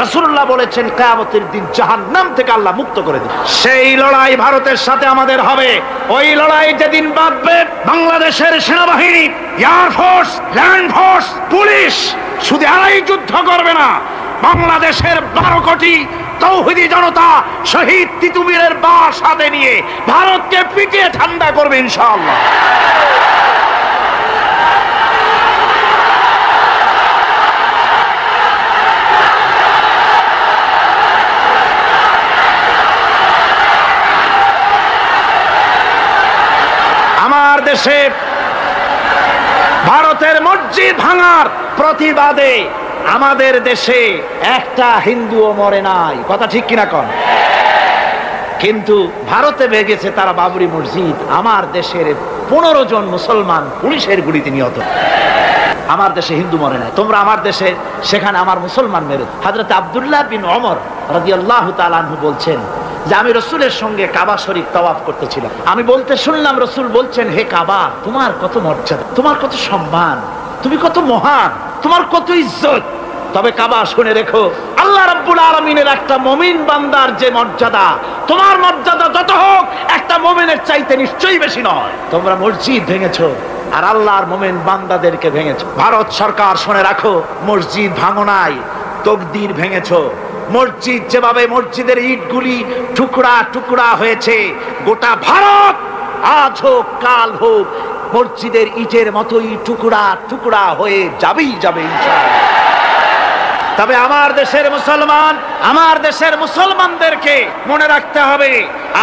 রাসূলুল্লাহ বলেছেন, কিয়ামতের দিন জাহান নাম থেকে আল্লাহ মুক্ত করে দিন সেই লড়াই ভারতের সাথে আমাদের হবে। ওই লড়াই যেদিন বাঁধবে বাংলাদেশের সেনাবাহিনী air force land force police, শুধু এরাই যুদ্ধ করবে না। বাংলাদেশের বারো কোটি তৌহিদি জনতা শহীদ তিতুমিরের বাস হাতে নিয়ে ভারতকে পিটিয়ে ঠান্ডা করবে ইনশাআল্লাহ আমার দেশে ভারতের মসজিদ ভাঙার প্রতিবাদে আমাদের দেশে একটা হিন্দুও মরে নাই। কথা ঠিক কিনা কন? কিন্তু ভারতে ভেগেছে তারা বাবরি মসজিদ। আমার দেশের পনেরো জন মুসলমান পুলিশের গুলিতে নিহত। আমার দেশে হিন্দু মরে নাই। তোমরা আমার দেশে, সেখানে আমার মুসলমান মেরে। হাজরত আবদুল্লাহ বিন অমর রাজি আল্লাহ বলছেন যে আমি রসুলের সঙ্গে কাবা শরীফ তওয়াফ করতেছিলাম। আমি বলতে শুনলাম, রসুল বলছেন, হে কাবা, তোমার কত মর্যাদা, তোমার কত সম্মান, তুমি কত মহান, তোমার কত ইজ্জত। তবে কাবা, শুনে রেখো, আল্লাহ রাব্বুল আলমিনের একটা মমিন বান্দার যে মর্যাদা, তোমার মর্যাদা যত হোক, একটা মমিনের চাইতে নিশ্চয়ই বেশি নয়। তোমরা মসজিদ ভেঙেছো আর আল্লাহর মোমেন বান্দাদেরকে ভেঙেছ। ভারত সরকার, শুনে রাখো, মসজিদ ভাঙো নাই, তকদির ভেঙেছ। মসজিদ যেভাবে মসজিদের ইটগুলি টুকরা টুকরা হয়েছে, গোটা ভারত আজ হোক, কাল হোক, মসজিদের ইটের মতোই টুকরা টুকরা হয়ে যাবেই যাবে তবে আমার দেশের মুসলমান, আমার দেশের মুসলমানদেরকে মনে রাখতে হবে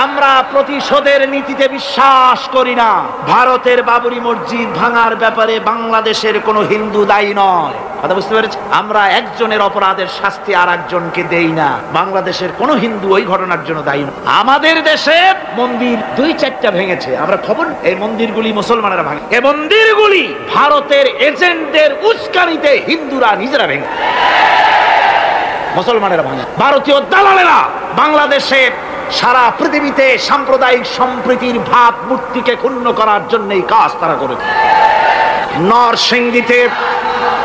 আমরা প্রতিশোধের নীতিতে বিশ্বাস করি না। ভারতের বাবরি মসজিদ ভাঙার ব্যাপারে বাংলাদেশের কোনো হিন্দু দায়ী নয়। কথা বুঝতে পেরেছি আমরা একজনের অপরাধের শাস্তি আর একজনকে দেই না। বাংলাদেশের কোনো হিন্দু ওই ঘটনার জন্য দায়ী নয়। আমাদের দেশে মন্দির দুই চারটা ভেঙেছে। আমরা খবর, এই মন্দিরগুলি মুসলমানেরা ভাঙে। এই মন্দিরগুলি ভারতের এজেন্টদের উস্কানিতে হিন্দুরা নিজেরা ভেঙে। মুসলমানেরা ভাঙে। ভারতীয় দালালেরা বাংলাদেশের সারা পৃথিবীতে সাম্প্রদায়িক সম্প্রীতির ভাব মূর্তিকে ক্ষুণ্ণ করার জন্য এই কাজ তারা করে। নরসিংদীতে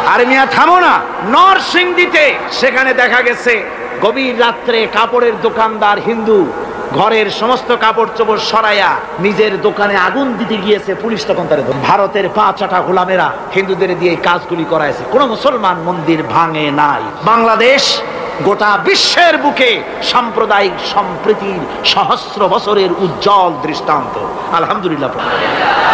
আর মিয়া থামো না। নরসিংদীতে সেখানে দেখা গেছে গভীর রাত্রে কাপড়ের দোকানদার হিন্দু ঘরের সমস্ত কাপড় চোপড় সরাইয়া নিজের দোকানে আগুন দিতে গিয়েছে। পুলিশ তখন তার ভারতের পাঁচ আটা গোলামেরা হিন্দুদের দিয়ে কাজগুলি করাইছে। কোন মুসলমান মন্দির ভাঙে নাই। বাংলাদেশ গোটা বিশ্বের বুকে সাম্প্রদায়িক সম্প্রীতির সহস্র বছরের উজ্জ্বল দৃষ্টান্ত। আলহামদুলিল্লাহ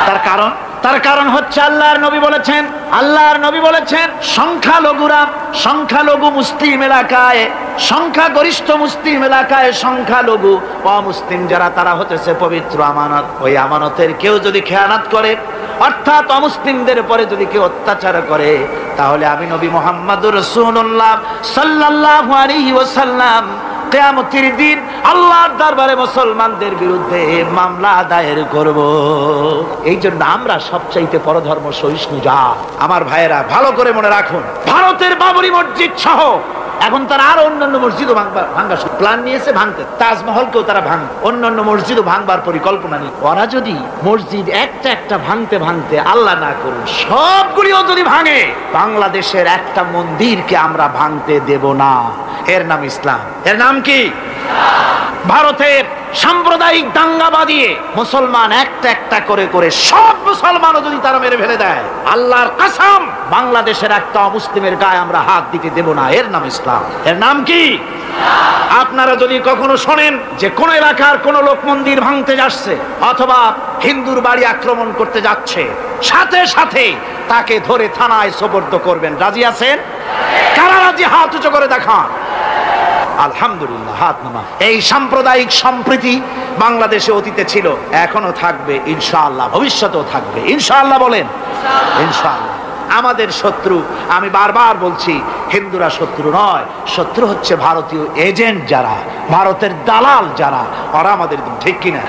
তার কারণ? তার কারণ হচ্ছে আল্লাহর নবী বলেছেন, আল্লাহর নবী বলেছেন, সংখ্যালঘুরা সংখ্যালঘু মুসলিম এলাকায়, সংখ্যাগরিষ্ঠ মুসলিম এলাকায় সংখ্যালঘু অমুসলিম যারা, তারা হতেছে পবিত্র আমানত। ওই আমানতের কেউ যদি খেয়ানাত করে অর্থাৎ অমুসলিমদের পরে যদি কেউ অত্যাচার করে, তাহলে আমি নবী মোহাম্মদুর রসুল্লাহ সাল্লাহ আলাইহি ওয়াসাল্লাম কেয়ামতির দিন আল্লাহর দরবারে মুসলমানদের বিরুদ্ধে মামলা দায়ের করব। এই জন্য আমরা সবচাইতে পরধর্ম সহিষ্ণু যা। আমার ভাইয়েরা ভালো করে মনে রাখুন। ভারতের বাবরি মসজিদ সহ এখন তারা আরও অন্যান্য মসজিদও ভাঙবার ভাঙ্গা প্ল্যান নিয়েছে ভাঙতে। তাজমহলকেও তারা ভাঙ অন্যান্য মসজিদও ভাঙবার পরিকল্পনা নেই ওরা যদি মসজিদ একটা একটা ভাঙতে ভাঙতে আল্লাহ না করুন সবগুলিও যদি ভাঙে বাংলাদেশের একটা মন্দিরকে আমরা ভাঙতে দেব না। এর নাম ইসলাম। এর নাম কি? ভারতের সাম্প্রদায়িক দাঙ্গা বাদিয়ে মুসলমান একটা একটা করে করে সব মুসলমানও যদি তারা মেরে ফেলে দেয়, আল্লাহর কাসাম, বাংলাদেশের একটা মুসলিমের গায়ে আমরা হাত দিতে দেব না। এর নাম ইসলাম। এর নাম কি? আপনারা যদি কখনো শোনেন যে কোন এলাকার কোন লোক মন্দির ভাঙতে যাচ্ছে অথবা হিন্দুর বাড়ি আক্রমণ করতে যাচ্ছে, সাথে সাথে তাকে ধরে থানায় সোপর্দ করবেন। রাজি আছেন? কারা রাজি? হাত উঁচু করে দেখান। আলহামদুলিল্লাহ হাত নামা। এই সাম্প্রদায়িক সম্প্রীতি বাংলাদেশে অতীতে ছিল এখনও থাকবে ইনশাআল্লাহ ভবিষ্যতেও থাকবে। ইনশাআল্লাহ বলেন ইনশাআল্লাহ। আমাদের শত্রু আমি বারবার বলছি হিন্দুরা শত্রু নয় শত্রু হচ্ছে ভারতীয় এজেন্ট যারা ভারতের দালাল যারা ওরা আমাদের ঠিক কিনা?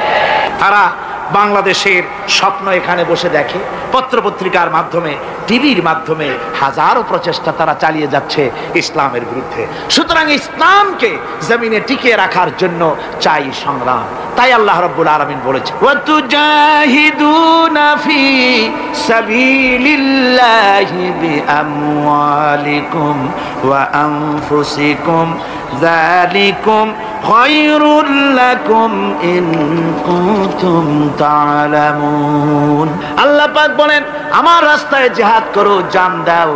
তারা বাংলাদেশের স্বপ্ন এখানে বসে দেখে। পত্রপত্রিকার মাধ্যমে, টিভির মাধ্যমে হাজারো প্রচেষ্টা তারা চালিয়ে যাচ্ছে ইসলামের বিরুদ্ধে। সুতরাং ইসলামকে জমিনে টিকিয়ে রাখার জন্য চাই সংগ্রাম। তাই আল্লাহ রব্বুল আলমিন বলেছে ওয়া اللَّهِ بِأَمْوَالِكُمْ وَأَنفُسِكُمْ ذَلِكُمْ خَيْرٌ لَكُمْ إِن كُنتُمْ تَعْلَمُونَ আল্লাহ পাক বলেন আমার রাস্তায় জিহাদ করো জান দাও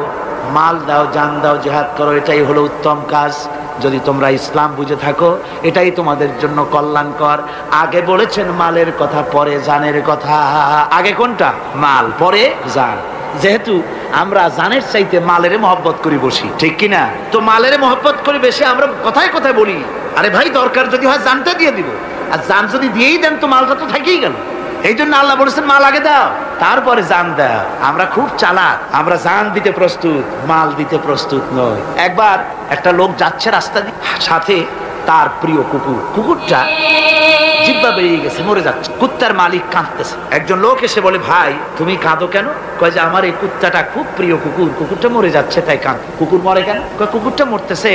মাল দাও জান দাও জিহাদ করো এটাই হলো উত্তম কাজ যদি তোমরা ইসলাম বুঝে থাকো এটাই তোমাদের জন্য কল্যাণকর আগে বলেছেন মালের কথা পরে জানের কথা আগে কোনটা মাল পরে জান যেহেতু আমরা জানের চাইতে মালের মহব্বত করি বসি ঠিক কিনা তো মালের মহব্বত করি বেশি আমরা কথায় কথায় বলি আরে ভাই, দরকার যদি হয় জানটা দিয়ে দিব। আর জান যদি দিয়েই দেন তো মালটা তো থাকেই গেল। এই জন্য আল্লাহ বলেছেন, মাল আগে দাও, তারপরে জান দাও। আমরা খুব চালাক, আমরা জান দিতে প্রস্তুত, মাল দিতে প্রস্তুত নয় একবার একটা লোক যাচ্ছে রাস্তা দিয়ে, সাথে তার প্রিয় কুকুর। কুকুরটা জিব্বা বেরিয়ে গেছে, মরে যাচ্ছে। কুত্তার মালিক কাঁদতেছে। একজন লোক এসে বলে, ভাই, তুমি কাঁদো কেন? কয় যে, আমার এই কুত্তাটা খুব প্রিয় কুকুর, কুকুরটা মরে যাচ্ছে, তাই কাঁদ কুকুর মরে কেন? কয়, কুকুরটা মরতেছে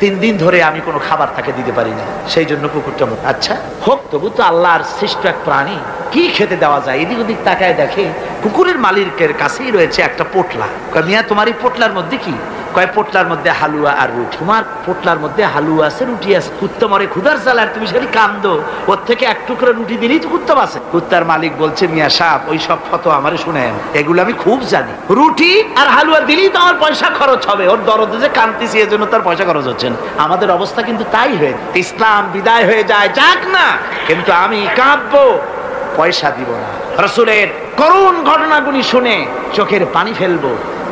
তিন দিন ধরে আমি কোনো খাবার তাকে দিতে পারি না সেই জন্য কুকুরটা আচ্ছা হোক, তবু তো আল্লাহর সৃষ্ট এক প্রাণী। কি খেতে দেওয়া যায়? এদিক ওদিক তাকায় দেখে কুকুরের মালিকের কাছেই রয়েছে একটা পোটলা। মিয়া, তোমার এই পোটলার মধ্যে কি? কয়, পোটলার মধ্যে হালুয়া আর রুটি। তোমার পোটলার মধ্যে হালুয়া আছে, রুটি আছে। কুত্তা মরে ক্ষুদার চাল আর তুমি সেখানে কান্দো। ওর থেকে এক টুকরো রুটি দিলেই তো কুত্তা বাসে কুত্তার মালিক বলছে, মিয়া সাহেব, ওই সব ফটো আমারে শুনেন এগুলো আমি খুব জানি। রুটি আর হালুয়া দিলেই তো আমার পয়সা খরচ হবে। ওর দরদে যে কান্তিছি, এজন্য তার পয়সা খরচ হচ্ছেন। আমাদের অবস্থা কিন্তু তাই হয়ে ইসলাম বিদায় হয়ে যায়, যাক না। কিন্তু আমি কাঁদবো, পয়সা দিব না। রসুলের করুণ ঘটনাগুলি শুনে চোখের পানি ফেলব।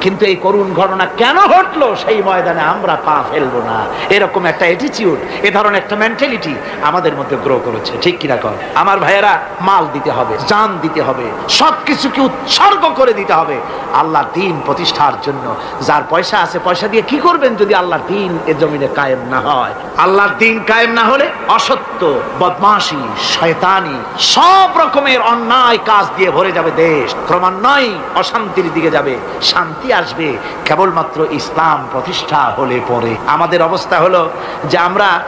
কিন্তু এই করুণ ঘটনা কেন ঘটলো? সেই ময়দানে আমরা পা ফেলব না। এরকম একটা অ্যাটিটিউড এ ধরনের একটা মেন্টালিটি আমাদের মধ্যে গ্রো করেছে। ঠিক কিনা কর আমার ভাইয়েরা, মাল দিতে হবে, জান দিতে হবে সব কিছুকে উৎসর্গ করে দিতে হবে। আল্লাহ দিন প্রতিষ্ঠার জন্য যার পয়সা আছে, পয়সা দিয়ে কি করবেন যদি আল্লাহ দিন এ জমিনে কায়েম না হয়? আল্লাহর দিন কায়েম না হলে অসত্য, বদমাশি, শয়তানি, সব রকমের অন্যায় কাজ দিয়ে ভরে যাবে দেশ। ক্রমান্বয়ে অশান্তির দিকে যাবে, শান্তি আসবে, কেবলমাত্র ইসলাম প্রতিষ্ঠা হলে পরে। আমাদের অবস্থা হলো যে আমরা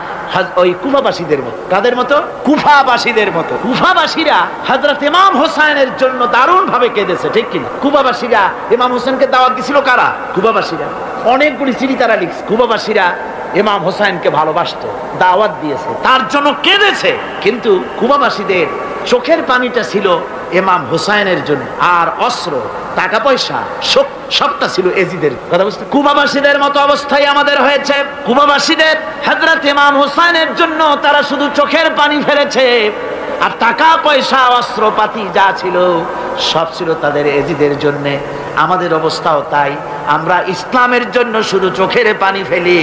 ওই কুফাবাসীদের মতো। কাদের মতো? কুফাবাসীদের মতো। কুফাবাসীরা হজরত ইমাম হোসাইনের জন্য দারুণ ভাবে কেঁদেছে, ঠিক কিনা? কুফাবাসীরা, ইমাম হোসেনকে দাওয়াত দিছিল কারা? কুফাবাসীরা। অনেকগুলি চিঠি তারা লিখছে। কুফাবাসীরা ইমাম হোসাইনকে ভালোবাসতো, দাওয়াত দিয়েছে। তার জন্য কেঁদেছে। কিন্তু কুবাবাসীদের চোখের পানিটা ছিল ইমাম হুসাইনের জন্য। আর অস্ত্র টাকা পয়সা সব সবটা ছিল এজিদের। কথা বুঝতে কুবাবাসীদের মতো অবস্থায় আমাদের হয়েছে। কুবাবাসীদের হজরত ইমাম হুসাইনের জন্য তারা শুধু চোখের পানি ফেলেছে। আর টাকা পয়সা অস্ত্রপাতি যা ছিল, সব ছিল তাদের এজিদের জন্যে। আমাদের অবস্থাও তাই। আমরা ইসলামের জন্য শুধু চোখের পানি ফেলি।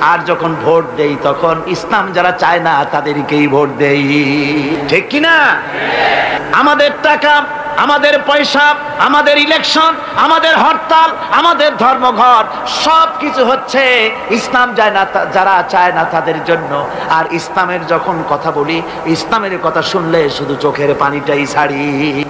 আর যখন ভোট দেই, তখন ইসলাম যারা চায় না, তাদেরকেই ভোট দেই। ঠিক কিনা? আমাদের টাকা, আমাদের পয়সা, আমাদের ইলেকশন আমাদের হরতাল, আমাদের ধর্মঘট, সব কিছু হচ্ছে ইসলাম যায় না যারা চায় না তাদের জন্য। আর ইসলামের যখন কথা বলি, ইসলামের কথা শুনলে শুধু চোখের পানিটাই ছাড়ি।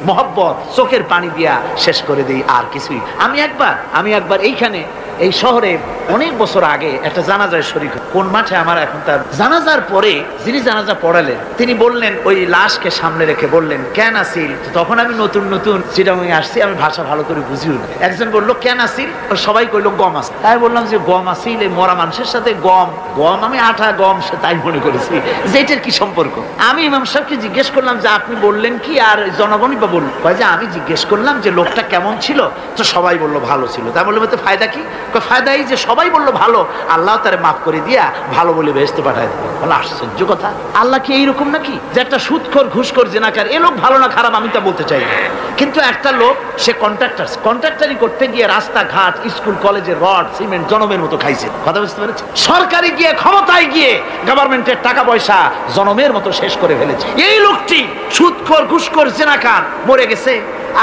মোহব্বত, চোখের পানি দিয়া শেষ করে দিই, আর কিছুই। আমি একবার, আমি একবার এইখানে, এই শহরে অনেক বছর আগে একটা জানাজার শরীর কোন মাঠে আমার এখন তার জানাজার পরে যিনি জানাজা পড়ালেন, তিনি বললেন, ওই লাশকে সামনে রেখে বললেন, কেন আসিল? তখন আমি নতুন নতুন চিটামে আসছি, আমি ভাষা ভালো করে বুঝিও না। একজন বলল, কেন আসিল? সবাই কইলো, গম আছে। তাই বললাম যে, গম আসিল এই মরা মানুষের সাথে? গম গম আমি আঠা, গম সে তাই মনে করেছি। যে এটার কি সম্পর্ক? আমি ইমাম সাহেবকে জিজ্ঞেস করলাম যে, আপনি বললেন কি? আর জনগণই বা কয় যে, আমি জিজ্ঞেস করলাম যে, লোকটা কেমন ছিল? তো সবাই বলল, ভালো ছিল। তাই বললাম তো ফায়দা কি? ফায়দা এই যে সবাই বলল ভালো, আল্লাহ তারে মাফ করে দিয়া ভালো বলে বেহেস্তে পাঠায় দেবে বলে, আশ্চর্য কথা। আল্লাহ কি এইরকম নাকি? যে একটা সুদখোর ঘুষখোর, জেনাকার, এ লোক ভালো না খারাপ, আমি তা বলতে চাই কিন্তু একটা লোক, সে কন্ট্রাক্টার কন্ট্রাক্টারি করতে গিয়ে রাস্তাঘাট, স্কুল, কলেজে রড, সিমেন্ট, জনমের মতো খাইছে। কথা বুঝতে পেরেছে সরকারি গিয়ে, ক্ষমতায় গিয়ে গভর্নমেন্টের টাকা পয়সা জনমের মতো শেষ করে ফেলেছে। এই লোকটি সুদখোর ঘুষখোর, জেনাকার, মরে গেছে।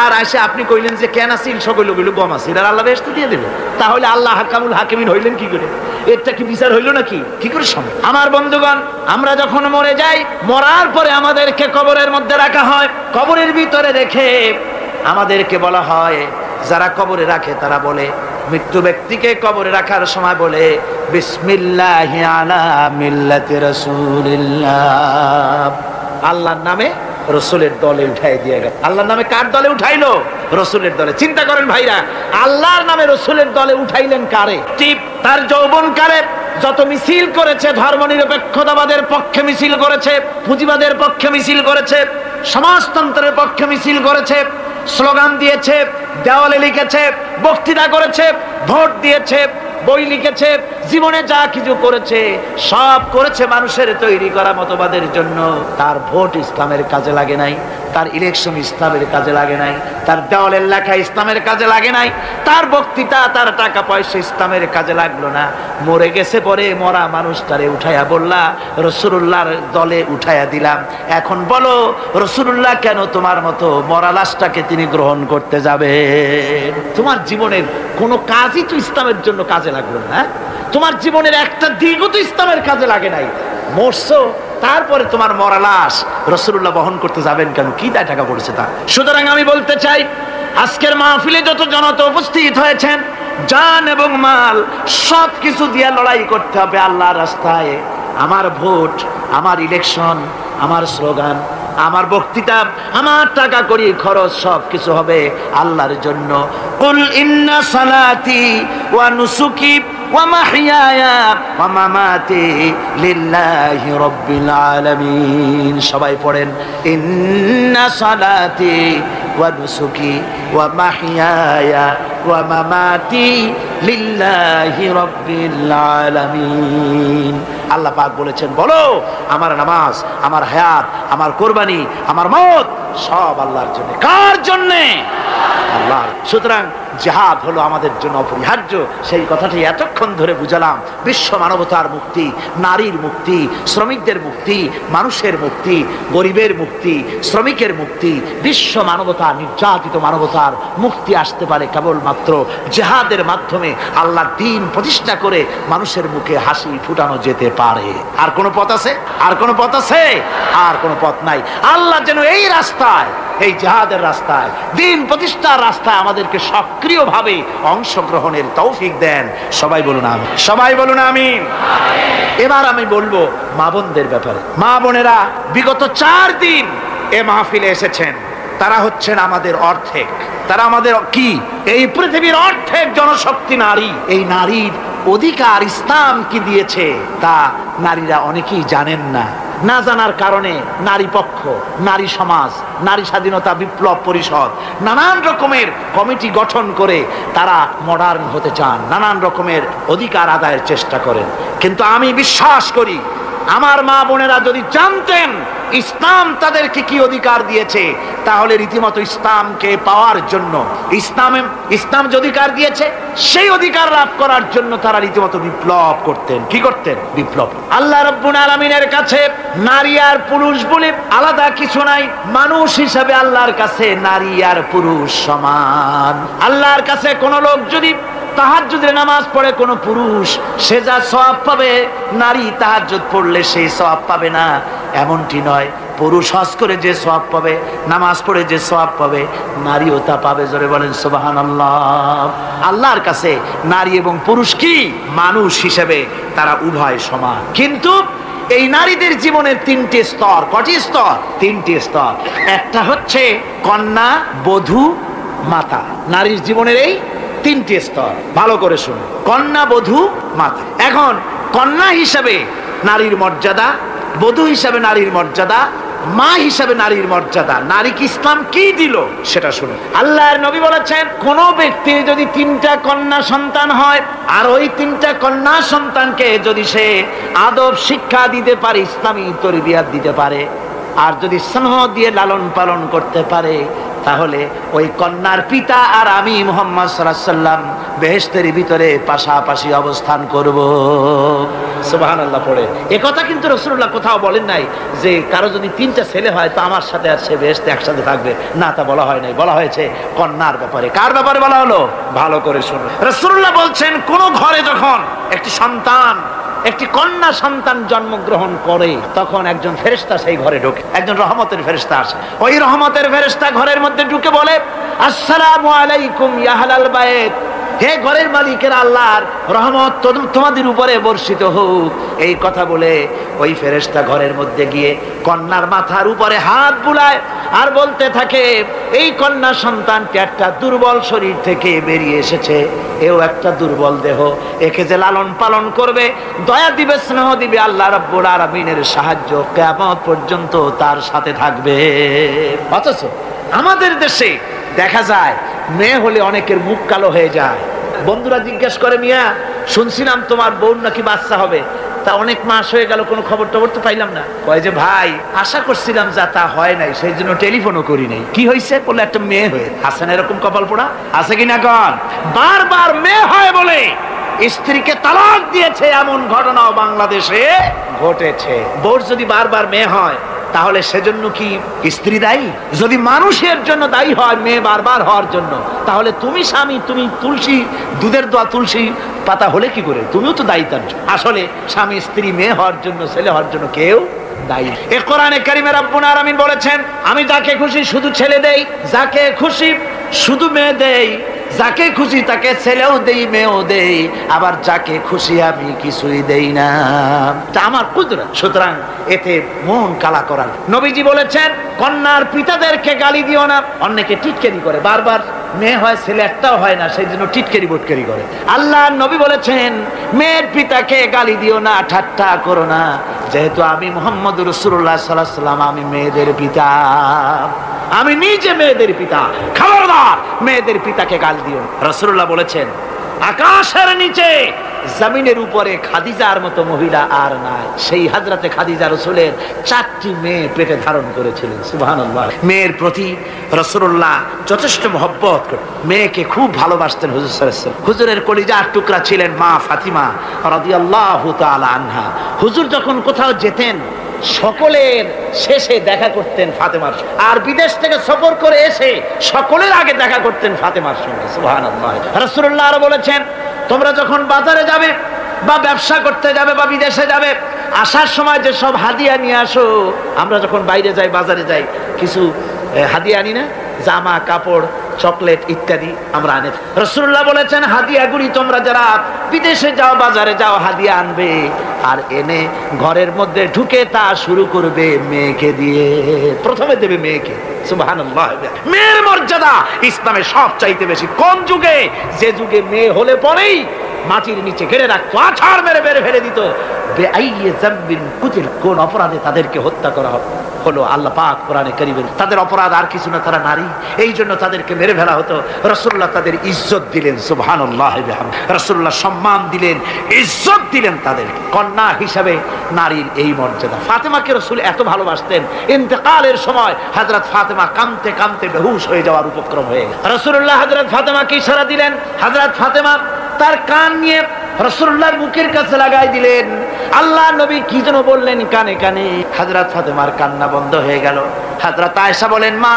আর আসে আপনি কইলেন যে কেন আসিল সকল গম আসিল আর আল্লাহ বেহেস্ত দিয়ে দেবে। তাহলে আল্লাহ হাকামুল হাকিমিন হইলেন কি করে? এটা কি বিচার হইল নাকি? কি করে সম্ভব? আমার বন্ধুগণ, আমরা যখন মরে যাই, মরার পরে আমাদেরকে কবরের মধ্যে রাখা হয়। কবরের ভিতরে রেখে আমাদেরকে বলা হয়, যারা কবরে রাখে তারা বলে, মৃত্যু ব্যক্তিকে কবরে রাখার সময় বলে, বিসমিল্লাহ মিল্লাতি আল্লাহর নামে রসুলের দলে উঠাই দিয়ে গেল। আল্লাহর নামে কার দলে উঠাইলো? রসুলের দলে। চিন্তা করেন ভাইরা আল্লাহর নামে রসুলের দলে উঠাইলেন কারে? টিপ তার যৌবন কারে? যত মিছিল করেছে ধর্ম নিরপেক্ষতাবাদের পক্ষে মিছিল করেছে পুঁজিবাদের পক্ষে মিছিল করেছে সমাজতন্ত্রের পক্ষে মিছিল করেছে স্লোগান দিয়েছে দেওয়ালে লিখেছে বক্তৃতা করেছে ভোট দিয়েছে বই লিখেছে, জীবনে যা কিছু করেছে, সব করেছে মানুষের তৈরি করা মতবাদের জন্য। তার ভোট ইসলামের কাজে লাগে নাই, তার ইলেকশন ইসলামের কাজে লাগে নাই, তার দেওয়ালের লেখা ইসলামের কাজে লাগে নাই, তার বক্তৃতা, তার টাকা পয়সা ইসলামের কাজে লাগল না। মরে গেছে পরে মরা মানুষটারে উঠাইয়া বললা রসুল্লাহর দলে উঠাইয়া দিলাম। এখন বলো রসুল্লাহ কেন তোমার মতো মরা লাশটাকে তিনি গ্রহণ করতে যাবে তোমার জীবনের কোনো কাজই তো ইসলামের জন্য কাজে লাগল হ্যাঁ? তোমার জীবনের একটা দিকও তো ইসলামের কাজে লাগে নাই। মরছো, তারপরে তোমার মরা লাশ রসুল্লাহ বহন করতে যাবেন কেন? কি দায় টাকা পড়েছে তা সুতরাং আমি বলতে চাই, আজকের মাহফিলে যত জনতা উপস্থিত হয়েছেন, জান এবং মাল সব কিছু দিয়ে লড়াই করতে হবে আল্লাহ রাস্তায়। আমার ভোট, আমার ইলেকশন আমার স্লোগান আমার বক্তৃতা, আমার টাকা করি খরচ সব কিছু হবে আল্লাহর জন্য। কুল ইন্না সালাতি ওয়া নুসুকি ওয়া মাহইয়ায়া ওয়া মামাতি লিল্লাহি রাব্বিল আলামিন। সবাই পড়েন, ইন্না সালাতি ওয়া ومحياي ومماتي لله رب আলামিন। আল্লাহ পাক বলেছেন, বলো, আমার নামাজ, আমার হায়াত, আমার কোরবানি, আমার মত সব আল্লাহর জন্য। কার জন্যে? আল্লাহর। সুতরাং জাহাদ হলো আমাদের জন্য অপরিহার্য। সেই কথাটি এতক্ষণ ধরে বুঝালাম। বিশ্ব মানবতার মুক্তি, নারীর মুক্তি, শ্রমিকদের মুক্তি, মানুষের মুক্তি, গরিবের মুক্তি, শ্রমিকের মুক্তি, বিশ্ব মানবতা, নির্যাতিত মানবতার মুক্তি আসতে পারে কেবলমাত্র জেহাদের মাধ্যমে। আল্লাহর দিন প্রতিষ্ঠা করে মানুষের মুখে হাসি ফুটানো যেতে পারে। আর কোনো পথ আছে? আর কোনো পথ আছে? আর কোনো পথ নাই। আল্লাহ যেন এই রাস্তায় এই জেহাদের রাস্তায় দিন প্রতিষ্ঠার রাস্তায় আমাদেরকে সক্রিয়ভাবে অংশগ্রহণের তৌফিক দেন। সবাই বলুন আমি সবাই বলুন আমি এবার আমি বলব মা বোনদের ব্যাপারে। মা বোনেরা বিগত চার দিন এ মাহফিলে এসেছেন। তারা হচ্ছেন আমাদের অর্ধেক। তারা আমাদের কি? এই পৃথিবীর অর্ধেক জনশক্তি নারী। এই নারীর অধিকার ইসলাম কি দিয়েছে, তা নারীরা অনেকেই জানেন না। না জানার কারণে নারী পক্ষ, নারী সমাজ, নারী স্বাধীনতা বিপ্লব পরিষদ, নানান রকমের কমিটি গঠন করে তারা মডার্ন হতে চান, নানান রকমের অধিকার আদায়ের চেষ্টা করেন। কিন্তু আমি বিশ্বাস করি, আমার মা বোনেরা যদি জানতেন ইসলাম তাদেরকে কি অধিকার দিয়েছে? তাহলে রীতিমতো ইসলামকে পাওয়ার জন্য, ইসলাম ইসলাম যে অধিকার দিয়েছে, সেই অধিকার লাভ করার জন্য তারা রীতিমতো বিপ্লব করতেন। কি করতেন? বিপ্লব। আল্লাহ রব্বুল আলমিনের কাছে নারী আর পুরুষ বলে আলাদা কিছু নাই। মানুষ হিসাবে আল্লাহর কাছে নারী আর পুরুষ সমান। আল্লাহর কাছে কোন লোক যদি তাহাজ্জুদের নামাজ পড়ে কোনো পুরুষ, সে যা সওয়াব পাবে, নারী তাহাজ্জুদ পড়লে সেই সওয়াব পাবে না। এমনটি নয়, পুরুষ হজ করে যে সওয়াব পাবে, নামাজ পড়ে যে সওয়াব পাবে, নারীও তা পাবে, জোরে বলেন সুবহানাল্লাহ। আল্লাহর কাছে নারী এবং পুরুষ কি? মানুষ হিসেবে তারা উভয় সমান। কিন্তু এই নারীদের জীবনের তিনটি স্তর, কটি স্তর? তিনটি স্তর। একটা হচ্ছে কন্যা, বধূ, মাতা। নারীর জীবনের এই তিনটি স্তর। ভালো করে শুনুন। কন্যা, বধূ, মাতা। এখন কন্যা হিসাবে নারীর মর্যাদা, বধূ হিসাবে নারীর মর্যাদা, মা হিসাবে নারীর মর্যাদা। নারীকে ইসলাম কি দিল সেটা শুনুন। আল্লাহর নবী বলেছেন, কোন ব্যক্তির যদি তিনটা কন্যা সন্তান হয়, আর ওই তিনটা কন্যা সন্তানকে যদি সে আদব শিক্ষা দিতে পারে, ইসলামী তরবিয়াত দিতে পারে আর যদি স্নেহ দিয়ে লালন পালন করতে পারে তাহলে ওই কন্যার পিতা আর আমি মোহাম্মদ সাল্লাম বেহেস্তের ভিতরে পাশাপাশি অবস্থান করব। সুবাহান আল্লাহ পড়ে। এ কথা কিন্তু রসুল্লাহ কোথাও বলেন নাই যে কারও যদি তিনটা ছেলে হয় তো আমার সাথে আর সে বেহেস্তে একসাথে থাকবে। না তা বলা হয় নাই। বলা হয়েছে কন্যার ব্যাপারে। কার ব্যাপারে বলা হলো? ভালো করে শুনুন। রসুল্লাহ বলছেন কোন ঘরে যখন একটি সন্তান একটি কন্যা সন্তান জন্মগ্রহণ করে, তখন একজন ফেরেস্তা সেই ঘরে ঢুকে, একজন রহমতের ফেরেস্তা আসে। ওই রহমতের ফেরেস্তা ঘরের মধ্যে ঢুকে বলে, আসসালাম আলাইকুম ইয়াহালাল বায়েত হে ঘরের মালিকের, আল্লাহর রহমত তোমাদের উপরে বর্ষিত হোক। এই কথা বলে ওই ফেরেস্তা ঘরের মধ্যে গিয়ে কন্যার মাথার উপরে হাত বুলায় আর বলতে থাকে, এই কন্যা সন্তানটি একটা দুর্বল শরীর থেকে বেরিয়ে এসেছে। এও একটা দুর্বল দেহ। একে যে লালন পালন করবে, দয়া দিবে, স্নেহ দিবে, আল্লাহ রব্বুল আলামিনের সাহায্য কেমন পর্যন্ত তার সাথে থাকবে। অথচ আমাদের দেশে দেখা যায়, মেয়ে হলে অনেকের মুখ কালো হয়ে যায়। বন্ধুরা জিজ্ঞেস করে, মিয়া, শুনছিলাম তোমার বোন নাকি বাচ্চা হবে? তা অনেক মাস হয়ে গেল, কোনো খবর টবর তো পাইলাম না। কয় যে, ভাই, আশা করছিলাম যা তা হয় নাই, সেই জন্য টেলিফোনও করি নাই। কি হয়েছে বলে একটা মেয়ে হয়ে আসেন এরকম কপাল পোড়া, আছে কিনা কন? বারবার মেয়ে হয় বলে, স্ত্রীকে তালাক দিয়েছে এমন ঘটনাও বাংলাদেশে ঘটেছে। বোর যদি বারবার মেয়ে হয় তাহলে সেজন্য কি স্ত্রী দায়ী? যদি মানুষের জন্য দায়ী হয়, মেয়ে বারবার হওয়ার জন্য, তাহলে তুমি স্বামী, তুমি তুলসী, দুধের দোয়া তুলসী পাতা হলে কি করে? তুমিও তো দায়ী তার আসলে স্বামী, স্ত্রী, মেয়ে হওয়ার জন্য, ছেলে হওয়ার জন্য কেউ দায়ী এ কোরআনে কারিমের আব্বুন আরামিন বলেছেন, আমি যাকে খুশি শুধু ছেলে দেই, যাকে খুশি শুধু মেয়ে দেই, যাকে খুশি তাকে ছেলেও দেই, মেয়েও দেই, আবার যাকে খুশি আমি কিছুই দেই না। তা আমার কুদরত। সুতরাং এতে মন কালা করার। নবীজি বলেছেন, কন্যার পিতাদেরকে গালি দিও না, অন্যকে টিটকেরি করে বারবার। মেয়ে হয়, ছেলে একটাও হয় না, সেই জন্য টিটকেরি বটকেরি করে। আল্লাহ নবী বলেছেন, মেয়ের পিতাকে গালি দিও না, ঠাট্টা করো না। যেহেতু আমি মোহাম্মদ রসুল্লাহ সাল্লাহ সাল্লাম আমি মেয়েদের পিতা। আমি নিজে মেয়েদের পিতা। খবরদার, মেয়েদের পিতাকে গাল দিও রসুল্লাহ বলেছেন, আকাশের নিচে জমিনের উপরে খাদিজার মতো মহিলা আর নাই। সেই হাজরাতে খাদিজা রসুলের চারটি মেয়ে পেটে ধারণ করেছিলেন সুবাহ মেয়ের প্রতি রসুল্লাহ যথেষ্ট মহব্বত মেয়েকে খুব ভালোবাসতেন হুজুর হুজুরের কলিজার টুকরা ছিলেন মা ফাতিমা তাআলা আনহা। হুজুর যখন কোথাও যেতেন, সকলের শেষে দেখা করতেন ফাতেমার। আর বিদেশ থেকে সফর করে এসে সকলের আগে দেখা করতেন ফাতেমার সঙ্গে, সুবহানাল্লাহ। রাসূলুল্লাহ আরও বলেছেন তোমরা যখন বাজারে যাবে বা ব্যবসা করতে যাবে বা বিদেশে যাবে, আসার সময় যে সব হাদিয়া নিয়ে আসো, আমরা যখন বাইরে যাই, বাজারে যাই, কিছু হাদিয়া আনি না? জামা, কাপড়, চকলেট ইত্যাদি আমরা আনে। রসুল্লাহ বলেছেন, হাদিয়াগুলি তোমরা যারা বিদেশে যাও, বাজারে যাও, হাদিয়া আনবে আর এনে ঘরের মধ্যে ঢুকে তা শুরু করবে মেয়েকে দিয়ে। প্রথমে দেবে মেয়েকে। মেয়ের মর্যাদা ইসলামে সব চাইতে বেশি। কোন যুগে? যে যুগে মেয়ে হলে পরেই মাটির নিচে ঘেরে রাখতো আছাড় মেরে মেরে ফেলে দিত। কোন অপরাধে তাদেরকে হত্যা করা হবে হলো আল্লাহ পাক কোরআনে করিবেন তাদের অপরাধ আর কিছু না, তারা নারী। এই জন্য তাদেরকে মেরে ফেলা হতো। রসুল্লাহ তাদের ইজ্জত দিলেন, সুবহানাল্লাহ রসুল্লাহ সম্মান দিলেন, ইজ্জত দিলেন তাদেরকে। কন্যা হিসাবে নারীর এই মর্যাদা। ফাতেমাকে রসুল এত ভালোবাসতেন। ইন্তেকালের সময় হযরত ফাতেমা কামতে কামতে বেহুশ হয়ে যাওয়ার উপক্রম হয়ে গেল। রসুল্লাহ হযরত ফাতেমাকে ইশারা দিলেন, হযরত ফাতেমা তার কান নিয়ে রসুল্লাহর মুখের কাছে লাগাই দিলেন। আল্লাহ নবী কি যেন বললেন কানে কানে হাজরাত ফাতেমার কান্না বন্ধ হয়ে গেল। হাজরাত আয়েশা বলেন, মা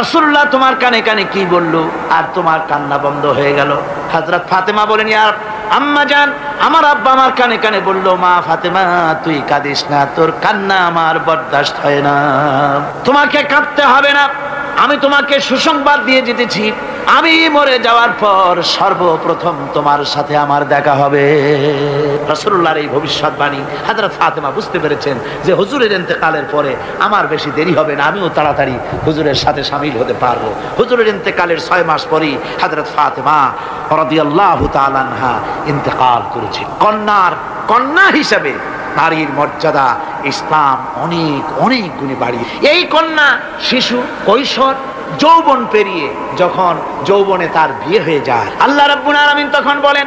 রসুল্লাহ তোমার কানে কানে কি বলল? আর তোমার কান্না বন্ধ হয়ে গেল। হাজরাত ফাতেমা বলেন আর আম্মা জান আমার আব্বা আমার কানে কানে বলল, মা ফাতেমা, তুই কাঁদিস না, তোর কান্না আমার বরদাস্ত হয় না। তোমাকে কাঁদতে হবে না। আমি তোমাকে সুসংবাদ দিয়ে যেতেছি আমি মরে যাওয়ার পর সর্বপ্রথম তোমার সাথে আমার দেখা হবে। রসুল্লাহর এই ভবিষ্যৎবাণী হাজরত ফাতেমা বুঝতে পেরেছেন যে হুজুরের ইন্তেকালের পরে আমার বেশি দেরি হবে না, আমিও তাড়াতাড়ি হুজুরের সাথে সামিল হতে পারব। হুজুরের ইন্তেকালের ছয় মাস পরই হাজরত ফাতেমা রদিয়াল্লাহ তালানহা ইন্তেকাল করেছে কন্যার কন্যা হিসাবে নারীর মর্যাদা ইসলাম অনেক অনেক গুণে বাড়িয়ে। এই কন্যা শিশু, কৈশোর, যৌবন পেরিয়ে যখন যৌবনে তার বিয়ে হয়ে যায়, আল্লাহ রাব্বুল আলামিন তখন বলেন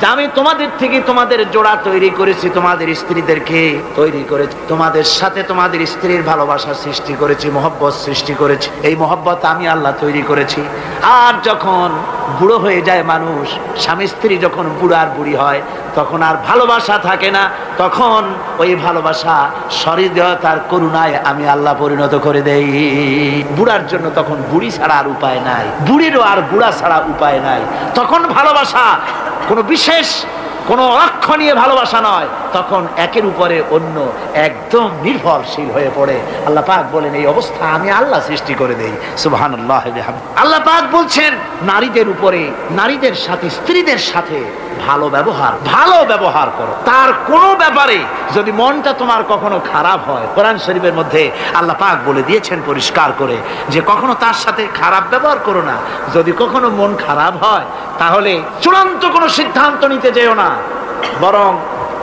যে আমি তোমাদের থেকে তোমাদের জোড়া তৈরি করেছি, তোমাদের স্ত্রীদেরকে তৈরি করেছি, তোমাদের সাথে তোমাদের স্ত্রীর ভালোবাসা সৃষ্টি করেছি, মহব্বত সৃষ্টি করেছি। এই মহব্বত আমি আল্লাহ তৈরি করেছি। আর যখন বুড়ো হয়ে যায় মানুষ, স্বামী স্ত্রী যখন বুড়ো আর বুড়ি হয়, তখন আর ভালোবাসা থাকে না। তখন ওই ভালোবাসা সরিদতার করুণায় আমি আল্লাহ পরিণত করে দেই। বুড়ার জন্য তখন বুড়ি ছাড়া আর উপায় নাই। বুড়িরও আর বুড়া ছাড়া উপায় নাই। তখন ভালোবাসা কোনো বিশেষ কোনো লক্ষ্য নিয়ে ভালোবাসা নয়, তখন একের উপরে অন্য একদম নির্ভরশীল হয়ে পড়ে। আল্লাহ পাক বলেন, এই অবস্থা আমি আল্লাহ সৃষ্টি করে দেই। সুবহান আল্লাহ পাক বলছেন, নারীদের উপরে, নারীদের সাথে, স্ত্রীদের সাথে ভালো ব্যবহার ভালো ব্যবহার করো। তার কোনো ব্যাপারে যদি মনটা তোমার কখনো খারাপ হয়, কোরআন শরীফের মধ্যে আল্লাহ পাক বলে দিয়েছেন পরিষ্কার করে যে, কখনো তার সাথে খারাপ ব্যবহার করো না। যদি কখনো মন খারাপ হয়, তাহলে চূড়ান্ত কোনো সিদ্ধান্ত নিতে যেও না। বরং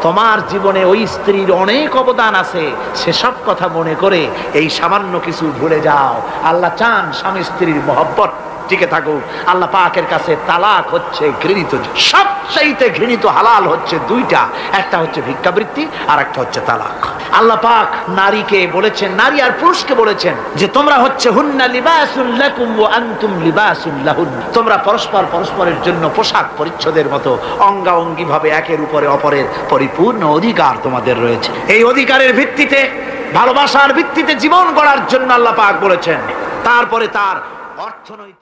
তোমার জীবনে ওই স্ত্রীর অনেক অবদান আছে। সেসব কথা মনে করে এই সামান্য কিছু ভুলে যাও। আল্লাহ চান স্বামী স্ত্রীর মহব্বত টিকে থাকুক, আল্লাহ পাকের কাছে তালাক হচ্ছে ঘৃণিত সবচাইতে ঘৃণিত হালাল হচ্ছে দুইটা, একটা হচ্ছে ভিক্ষাবৃত্তি আর একটা হচ্ছে তালাক। আল্লাহ পাক নারীকে বলেছেন, নারী আর পুরুষকে বলেছেন যে তোমরা হচ্ছে হুন্না লিবাসুল লাকুম ওয়া আনতুম তোমরা পরস্পর পরস্পরের জন্য পোশাক পরিচ্ছদের মতো অঙ্গাঙ্গি ভাবে একের উপরে অপরের পরিপূর্ণ অধিকার তোমাদের রয়েছে। এই অধিকারের ভিত্তিতে, ভালোবাসার ভিত্তিতে জীবন গড়ার জন্য আল্লাহ পাক বলেছেন। তারপরে তার অর্থনৈতিক